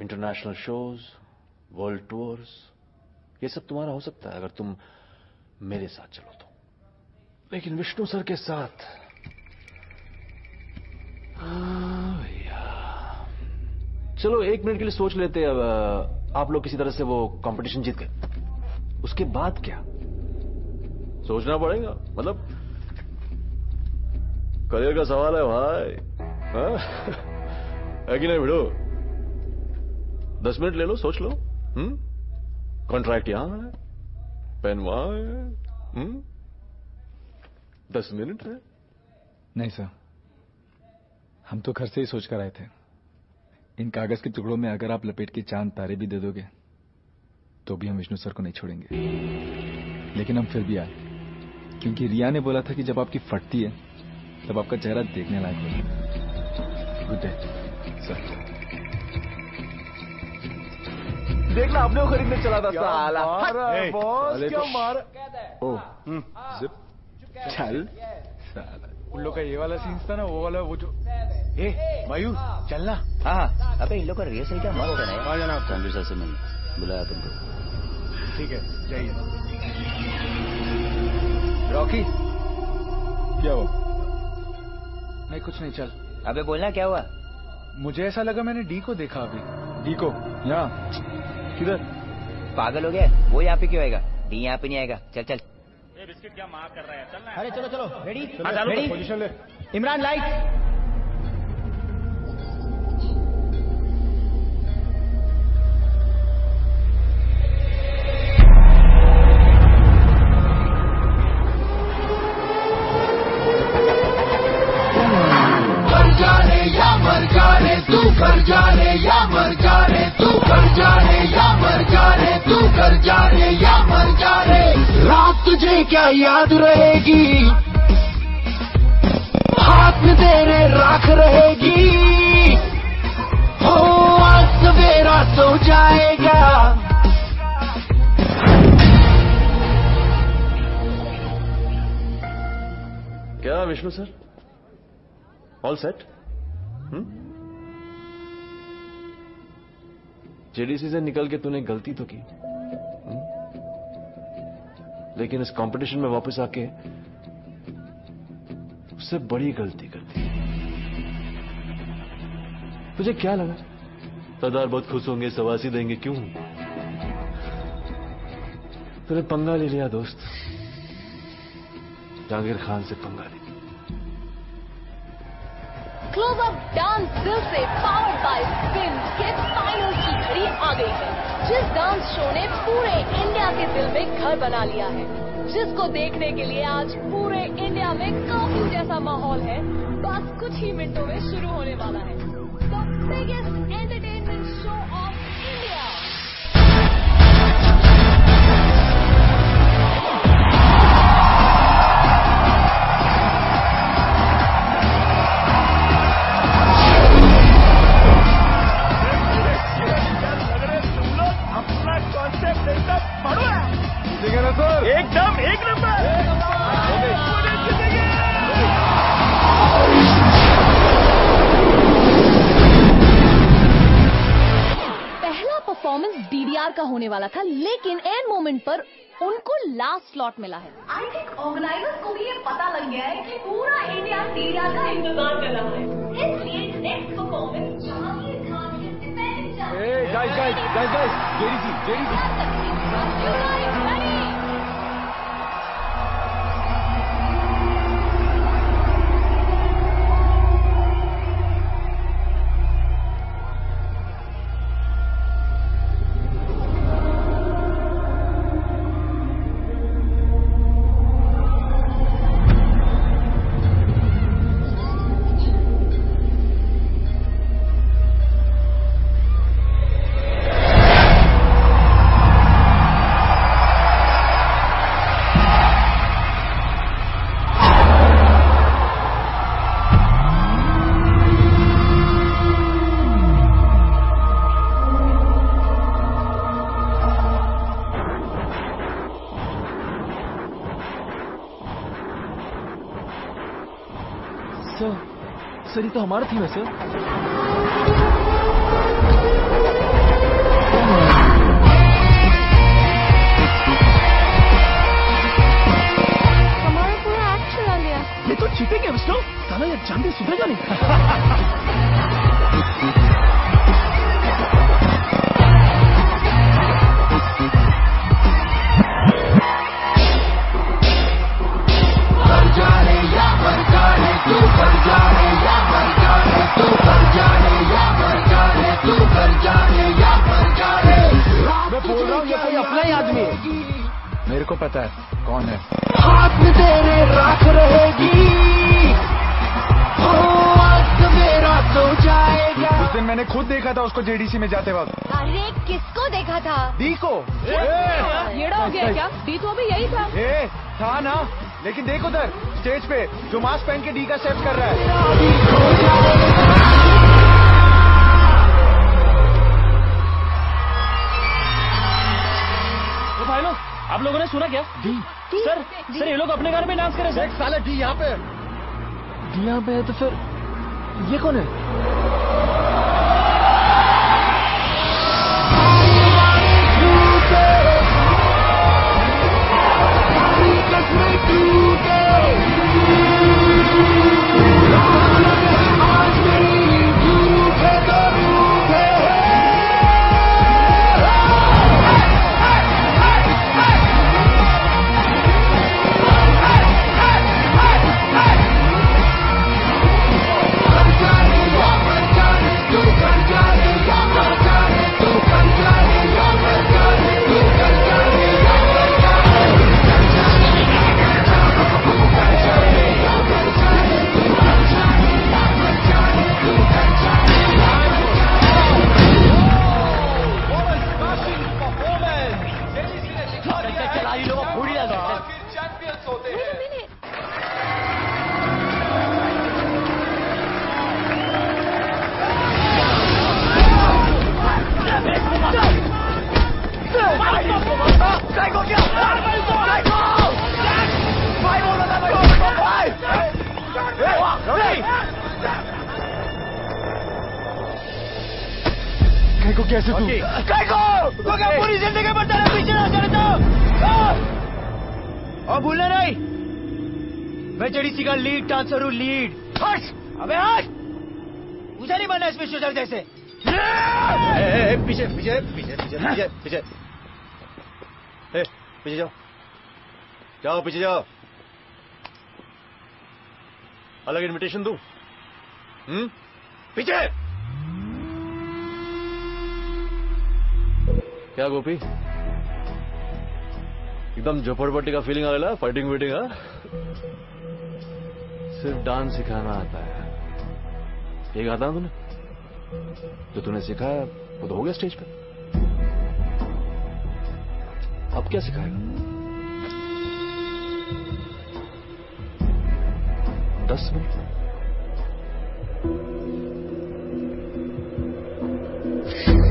international shows world tours ये सब तुम्हारा हो सकता है अगर तुम मेरे साथ चलो तो। लेकिन विष्णु सर के साथ हाँ चलो, एक मिनट के लिए सोच लेते अब, आप लोग किसी तरह से वो कंपटीशन जीत गए। उसके बाद क्या? सोचना पड़ेगा मतलब करियर का सवाल है भाई हाँ? है कि नहीं भिड़ो दस मिनट ले लो, सोच लो। हम्म? कॉन्ट्रैक्ट यहाँ है पेन वहाँ है हम्म? दस मिनट है। नहीं सर हम तो घर से ही सोच कर आए थे। इन कागज़ के टुकड़ों में अगर आप लपेट के चाँद तारे भी दे दोगे तो भी हम विष्णु सर को नहीं छोड़ेंगे। लेकिन हम फिर भी आए। क्योंकि रिया ने बोला था कि जब आपकी फटती है, तब आपका चेहरा देखने लायक होगा। गुड डे सर देखना अपने को खरीदने चला था साला। बॉस क्या मार ओ जिप चल। साला। उन लोग का ये वाला सीन था ना वो वाला वो जो ए मयूर चलना हाँ हाँ। अबे इन लोग का रिहर्सल क्या मस्त है? ना हाँ जनाब संजू सर से मिलने। बुलाया तुमको। ठीक है जाइए। रॉकी क्या हुआ? नहीं कुछ नहीं चल। अबे बोलना क्या हुआ? मुझे ऐसा लगा मैंने डी को देखा अभी। डी को? यहाँ। किधर? पागल हो गया? वो यहाँ पे क्यों आएगा? डी यहाँ पे नहीं आएगा। चल चल। बिस्किट क्या मार कर रहा है? चलना अरे चलो चलो। रेडी हाँ, रेडी पोजीशन ले। इमरान लाइट मर जाने तू कर जाने या मर जाने तू कर जाने या मर जाने तू कर जाने या मर जाने रात तुझे क्या याद रहेगी? हाथ तेरे राख रहेगी। हो, आज सवेरा सो जाएगा। क्या Vishnu sir? All set JDC से निकल के तूने गलती तो की। हम्म? लेकिन इस कंपटीशन में वापस आके उससे बड़ी गलती कर दी। तुझे क्या लगा? सरदार बहुत खुश होंगे सवासी देंगे क्यों? तूने पंगा ले लिया दोस्त। जहांगीर खान से पंगा ले। क्लोज अप डांस दिल से पावर्ड बाय स्पिन के फाइनल की घड़ी आ गई है जिस डांस शो ने पूरे इंडिया के दिल में घर बना लिया है, जिसको देखने के लिए आज पूरे इंडिया में काफ़ी जैसा माहौल है, बस कुछ ही मिनटों में शुरू होने वाला है। द बिगेस्ट होने वाला था लेकिन एन मोमेंट पर उनको लास्ट स्लॉट मिला है। आई थिंक ऑर्गेनाइजर्स को भी ये पता लग गया है कि पूरा इंडिया सीरिया का इंतज़ार कर रहा है। इसलिए नेक्स्ट परफॉर्मेंस के defence guys guys guys guys JD ji Jerry ji sir ये तो हमारा थीम है सर हमारा पूरा एक्ट चला गया। ये तो चीटिंग है विष्णु। साला ये चांदी सुधरेगा नहीं मैं बोल रहा हूँ ये कोई अपना ही आदमी है। मेरे को पता है कौन है? हाथ में तेरे राख रहेगी। हो वक्त मेरा तो जाएगा। उस दिन मैंने खुद देखा था उसको जेडीसी में जाते वक्त। अरे किसको देखा था? दी को। येड़ा हो गया क्या? दी तो अभी यही था। ए था ना लेकिन देखो उधर। स्टेज पे जो मास्क पहन के डी का सेट कर रहा है। तो भाई लोग आप लोगों ने सुना क्या? दी सर सर ये लोग अपने घर में डांस करे सर। साला डी यहाँ पे डी यहाँ पे है तो फिर ये कौन है? चला कहीं को कैसे तू तो क्या पूरी ज़िंदगी पर तेरे पीछे ना चलता और भूलना नहीं मैं जड़ीसी का लीड डांसर हूँ लीड। हट अबे हट मुझे नहीं बनना इसमें शुजर जैसे। पीछे पीछे पीछे पीछे पीछे पीछे। पीछे जाओ। जाओ पीछे जाओ। अलग इनविटेशन दूँ? हम्म? पीछे! क्या गोपी? एकदम झोपड़पट्टी का फीलिंग आ गया फाइटिंग वीटिंग हाँ? सिर्फ़ डांस सिखाना आता है। एक आता है तूने? जो तूने सिखाया वो तो हो गया स्टेज पे। अब क्या सिखाएगा? दस मिनट। क्या हुआ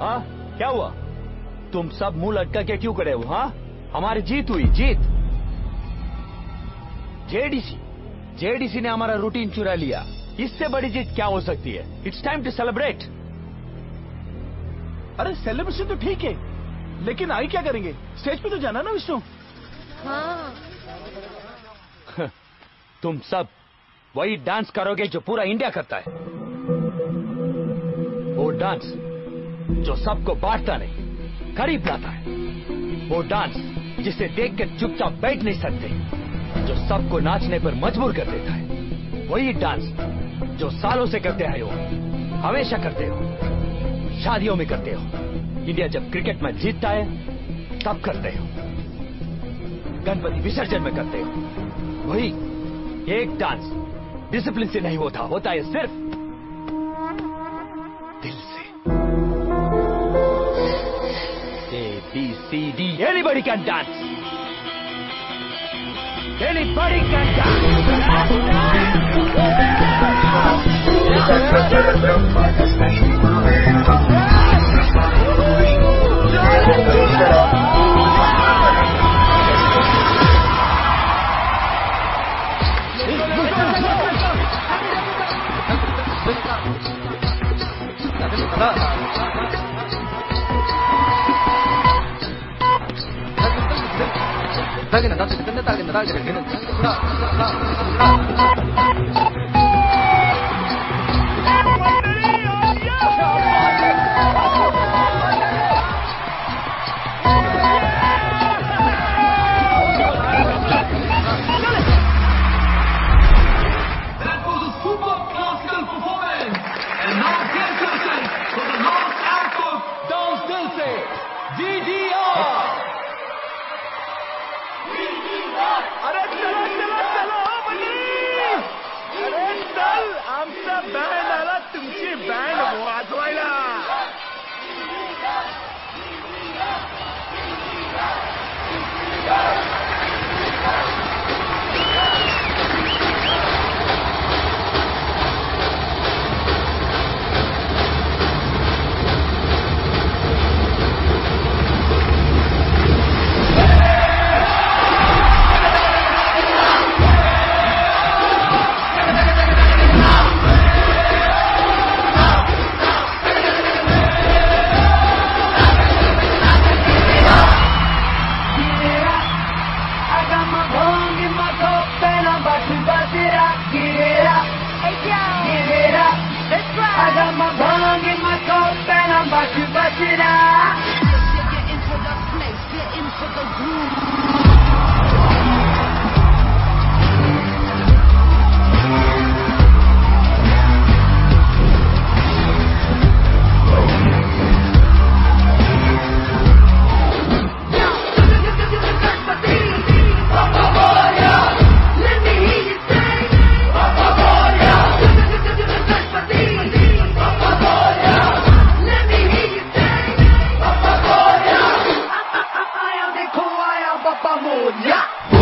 हाँ? क्या हुआ? तुम सब मुँह लटका के क्यों करे हो हाँ? हमारी जीत हुई जीत। जेडीसी जेडीसी ने हमारा रूटीन चुरा लिया। इससे बड़ी जीत क्या हो सकती है? इट्स टाइम टू सेलिब्रेट अरे सेलिब्रेशन तो ठीक है लेकिन आई क्या करेंगे? स्टेज पे तो जाना ना विष्णु। हाँ। तुम सब वही डांस करोगे जो पूरा इंडिया करता है। वो डांस जो सबको बांटता नहीं करीब लाता है। वो डांस जिसे देख कर चुपचाप बैठ नहीं सकते, जो सबको नाचने पर मजबूर कर देता है, वही डांस जो सालों से करते आए हो, हमेशा करते हो, शादियों में करते हो। इंडिया जब क्रिकेट मैच जीतता है, तब करते हो। गणपति विसर्जन में करते हो। वही एक डांस, डिसिप्लिन से नहीं होता होता है सिर्फ़ B, C, D. Anybody can dance. Anybody can 자기는 남친이 끝내 딸리면 날개를 개는 자기가 kamu.